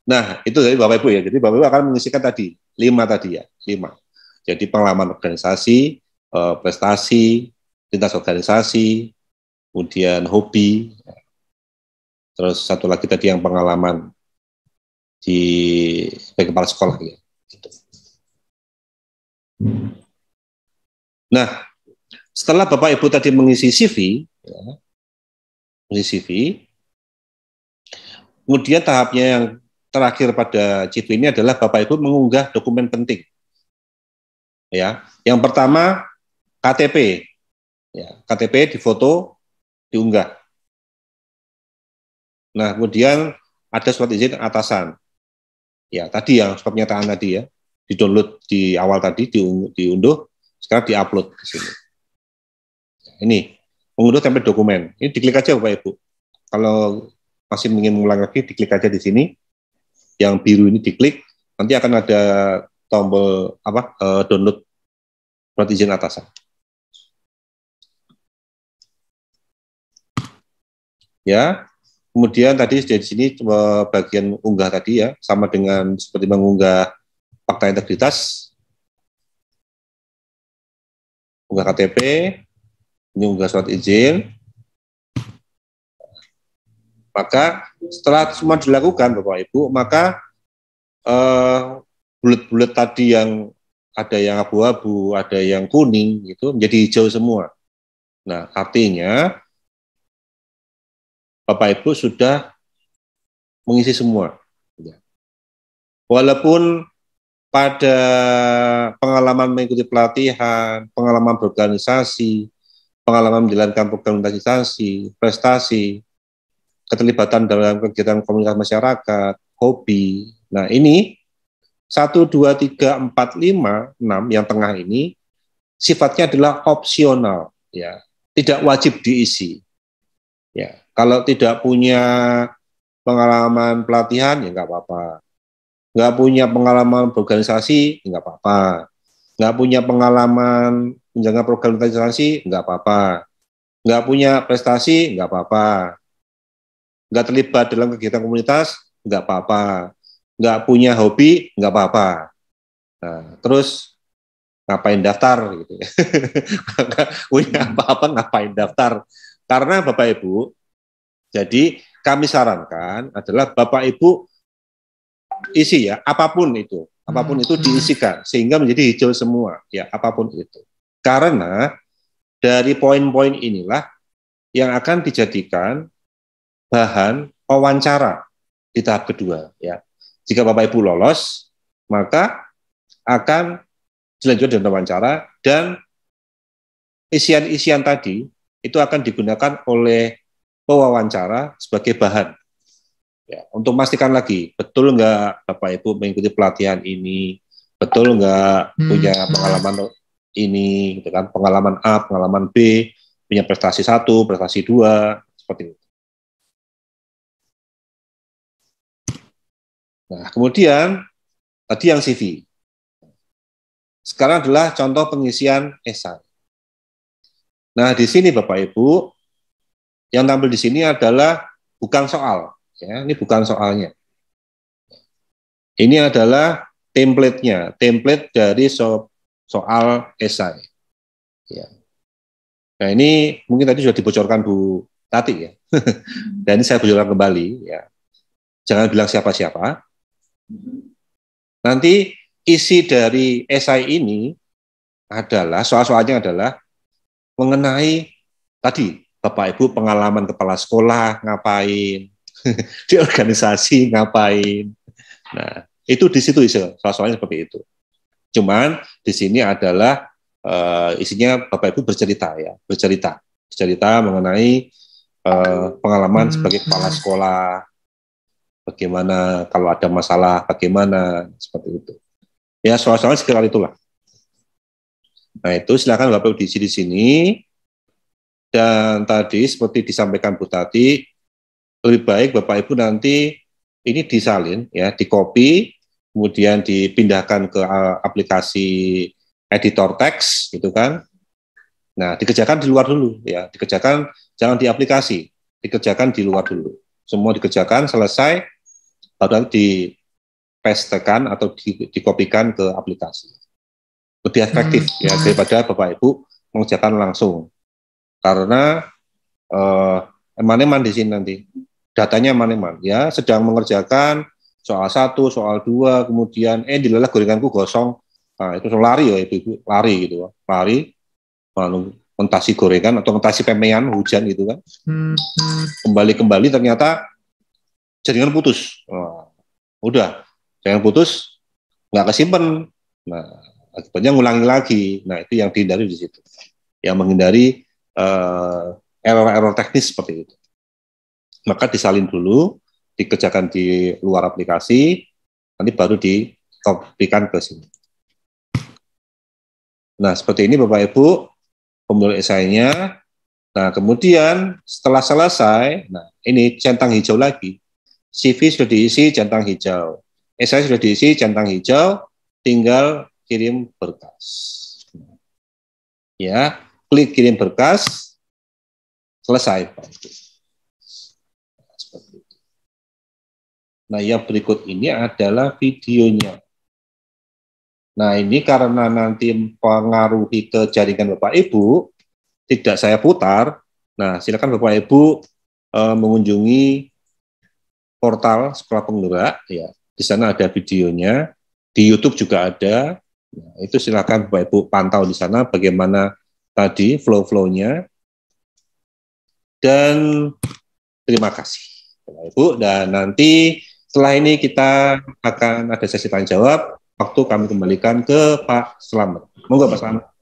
Nah, itu dari Bapak Ibu ya. Jadi Bapak Ibu akan mengisikan tadi, lima tadi ya, lima. Jadi pengalaman organisasi, uh, prestasi, lintas organisasi, kemudian hobi, terus satu lagi tadi yang pengalaman di sebagai kepala sekolah ya. Gitu. Nah, setelah Bapak Ibu tadi mengisi CV, ya, mengisi CV, kemudian tahapnya yang terakhir pada CV ini adalah Bapak Ibu mengunggah dokumen penting. Ya, yang pertama KTP. Ya, KTP difoto, diunggah. Nah, kemudian ada surat izin atasan. Ya, tadi yang surat pernyataan tadi ya, di-download di awal tadi, diunduh, sekarang di-upload ke sini. Ini, mengunduh template dokumen. Ini diklik aja Bapak Ibu. Kalau masih ingin mengulang lagi, diklik aja di sini. Yang biru ini diklik, nanti akan ada tombol apa uh, download surat izin atasan. Ya, kemudian tadi di sini bagian unggah tadi ya, sama dengan seperti mengunggah fakta integritas, unggah KTP, ini unggah surat izin, maka setelah semua dilakukan Bapak Ibu, maka eh, bulat-bulat tadi yang ada yang abu-abu, ada yang kuning itu menjadi hijau semua. Nah, artinya Bapak Ibu sudah mengisi semua. Walaupun pada pengalaman mengikuti pelatihan, pengalaman berorganisasi, pengalaman menjalankan program organisasi, prestasi, keterlibatan dalam kegiatan komunitas masyarakat, hobi. Nah ini satu dua tiga empat lima enam yang tengah ini sifatnya adalah opsional, ya, tidak wajib diisi. Ya, kalau tidak punya pengalaman pelatihan ya nggak apa-apa, nggak punya pengalaman berorganisasi ya nggak apa-apa, nggak punya pengalaman menjaga program organisasi nggak apa-apa, nggak punya prestasi nggak apa-apa, nggak terlibat dalam kegiatan komunitas, nggak apa-apa. Nggak punya hobi, nggak apa-apa. Nah, terus ngapain daftar gitu ya. [laughs] punya apa-apa ngapain daftar. Karena Bapak Ibu, jadi kami sarankan adalah Bapak Ibu isi ya, apa pun itu. Apa pun itu diisikan sehingga menjadi hijau semua, ya apa pun itu. Karena dari poin-poin inilah yang akan dijadikan bahan wawancara di tahap kedua ya. Jika Bapak Ibu lolos, maka akan dilanjutkan dengan wawancara dan isian-isian tadi itu akan digunakan oleh pewawancara sebagai bahan. Ya, untuk memastikan lagi, betul nggak Bapak Ibu mengikuti pelatihan ini, betul nggak hmm. punya pengalaman ini, gitu kan, pengalaman A, pengalaman B, punya prestasi satu, prestasi dua, seperti itu. Nah, kemudian tadi yang CV. Sekarang adalah contoh pengisian esai. Nah, di sini Bapak Ibu, yang tampil di sini adalah bukan soal. Ya, ini bukan soalnya. Ini adalah template-nya, template dari so soal esai. Ya. Nah, ini mungkin tadi sudah dibocorkan Bu Tati ya. [laughs] Dan ini saya bocorkan kembali ya. Jangan bilang siapa-siapa. Nanti isi dari esai ini adalah soal-soalnya adalah mengenai tadi Bapak Ibu pengalaman kepala sekolah ngapain, [laughs] di organisasi ngapain. Nah, itu di situ soal-soalnya seperti itu. Cuman di sini adalah uh, isinya Bapak Ibu bercerita ya, bercerita, bercerita mengenai uh, pengalaman sebagai kepala sekolah, bagaimana kalau ada masalah, bagaimana seperti itu. Ya soal-soal sekitar itulah. Nah itu silakan Bapak Ibu diisi di sini. Dan tadi seperti disampaikan Bu Tati, lebih baik Bapak Ibu nanti ini disalin, ya, dikopi, kemudian dipindahkan ke aplikasi editor teks, gitu kan. Nah, dikerjakan di luar dulu, ya, dikerjakan jangan di aplikasi, dikerjakan di luar dulu. Semua dikerjakan selesai, baru dipestekan atau di, dikopikan ke aplikasi. Lebih efektif hmm. ya daripada Bapak Ibu mengerjakan langsung. Karena eh, eman-eman di sini nanti datanya eman-eman ya sedang mengerjakan soal satu, soal dua, kemudian eh dilelah gorenganku gosong. Nah, itu lari ya ibu, lari gitu, lari, lalu mentasi gorengan atau mentasi pemean hujan gitu kan. Hmm. Kembali-kembali ternyata jaringan putus. Nah, udah, jaringan putus, nggak kesimpan. Nah, akibatnya ngulangi lagi. Nah, itu yang dihindari di situ. Yang menghindari eh, error-error teknis seperti itu. maka disalin dulu, dikerjakan di luar aplikasi, nanti baru dikopikan ke sini. Nah, seperti ini Bapak Ibu, pembuat esainya. Nah, kemudian setelah selesai, nah ini centang hijau lagi. CV sudah diisi centang hijau. Esai sudah diisi centang hijau, tinggal kirim berkas. Ya, klik kirim berkas, selesai. Nah, yang berikut ini adalah videonya. Nah, ini karena nanti mempengaruhi ke jaringan Bapak Ibu, tidak saya putar. Nah, silakan Bapak Ibu uh, mengunjungi portal Sekolah Penggerak ya. Di sana ada videonya, di YouTube juga ada. Nah, itu silakan Bapak Ibu pantau di sana bagaimana tadi flow-flow-nya. Dan terima kasih Bapak Ibu dan nanti setelah ini kita akan ada sesi tanya jawab waktu kami kembalikan ke Pak Selamat. Monggo Pak Selamat.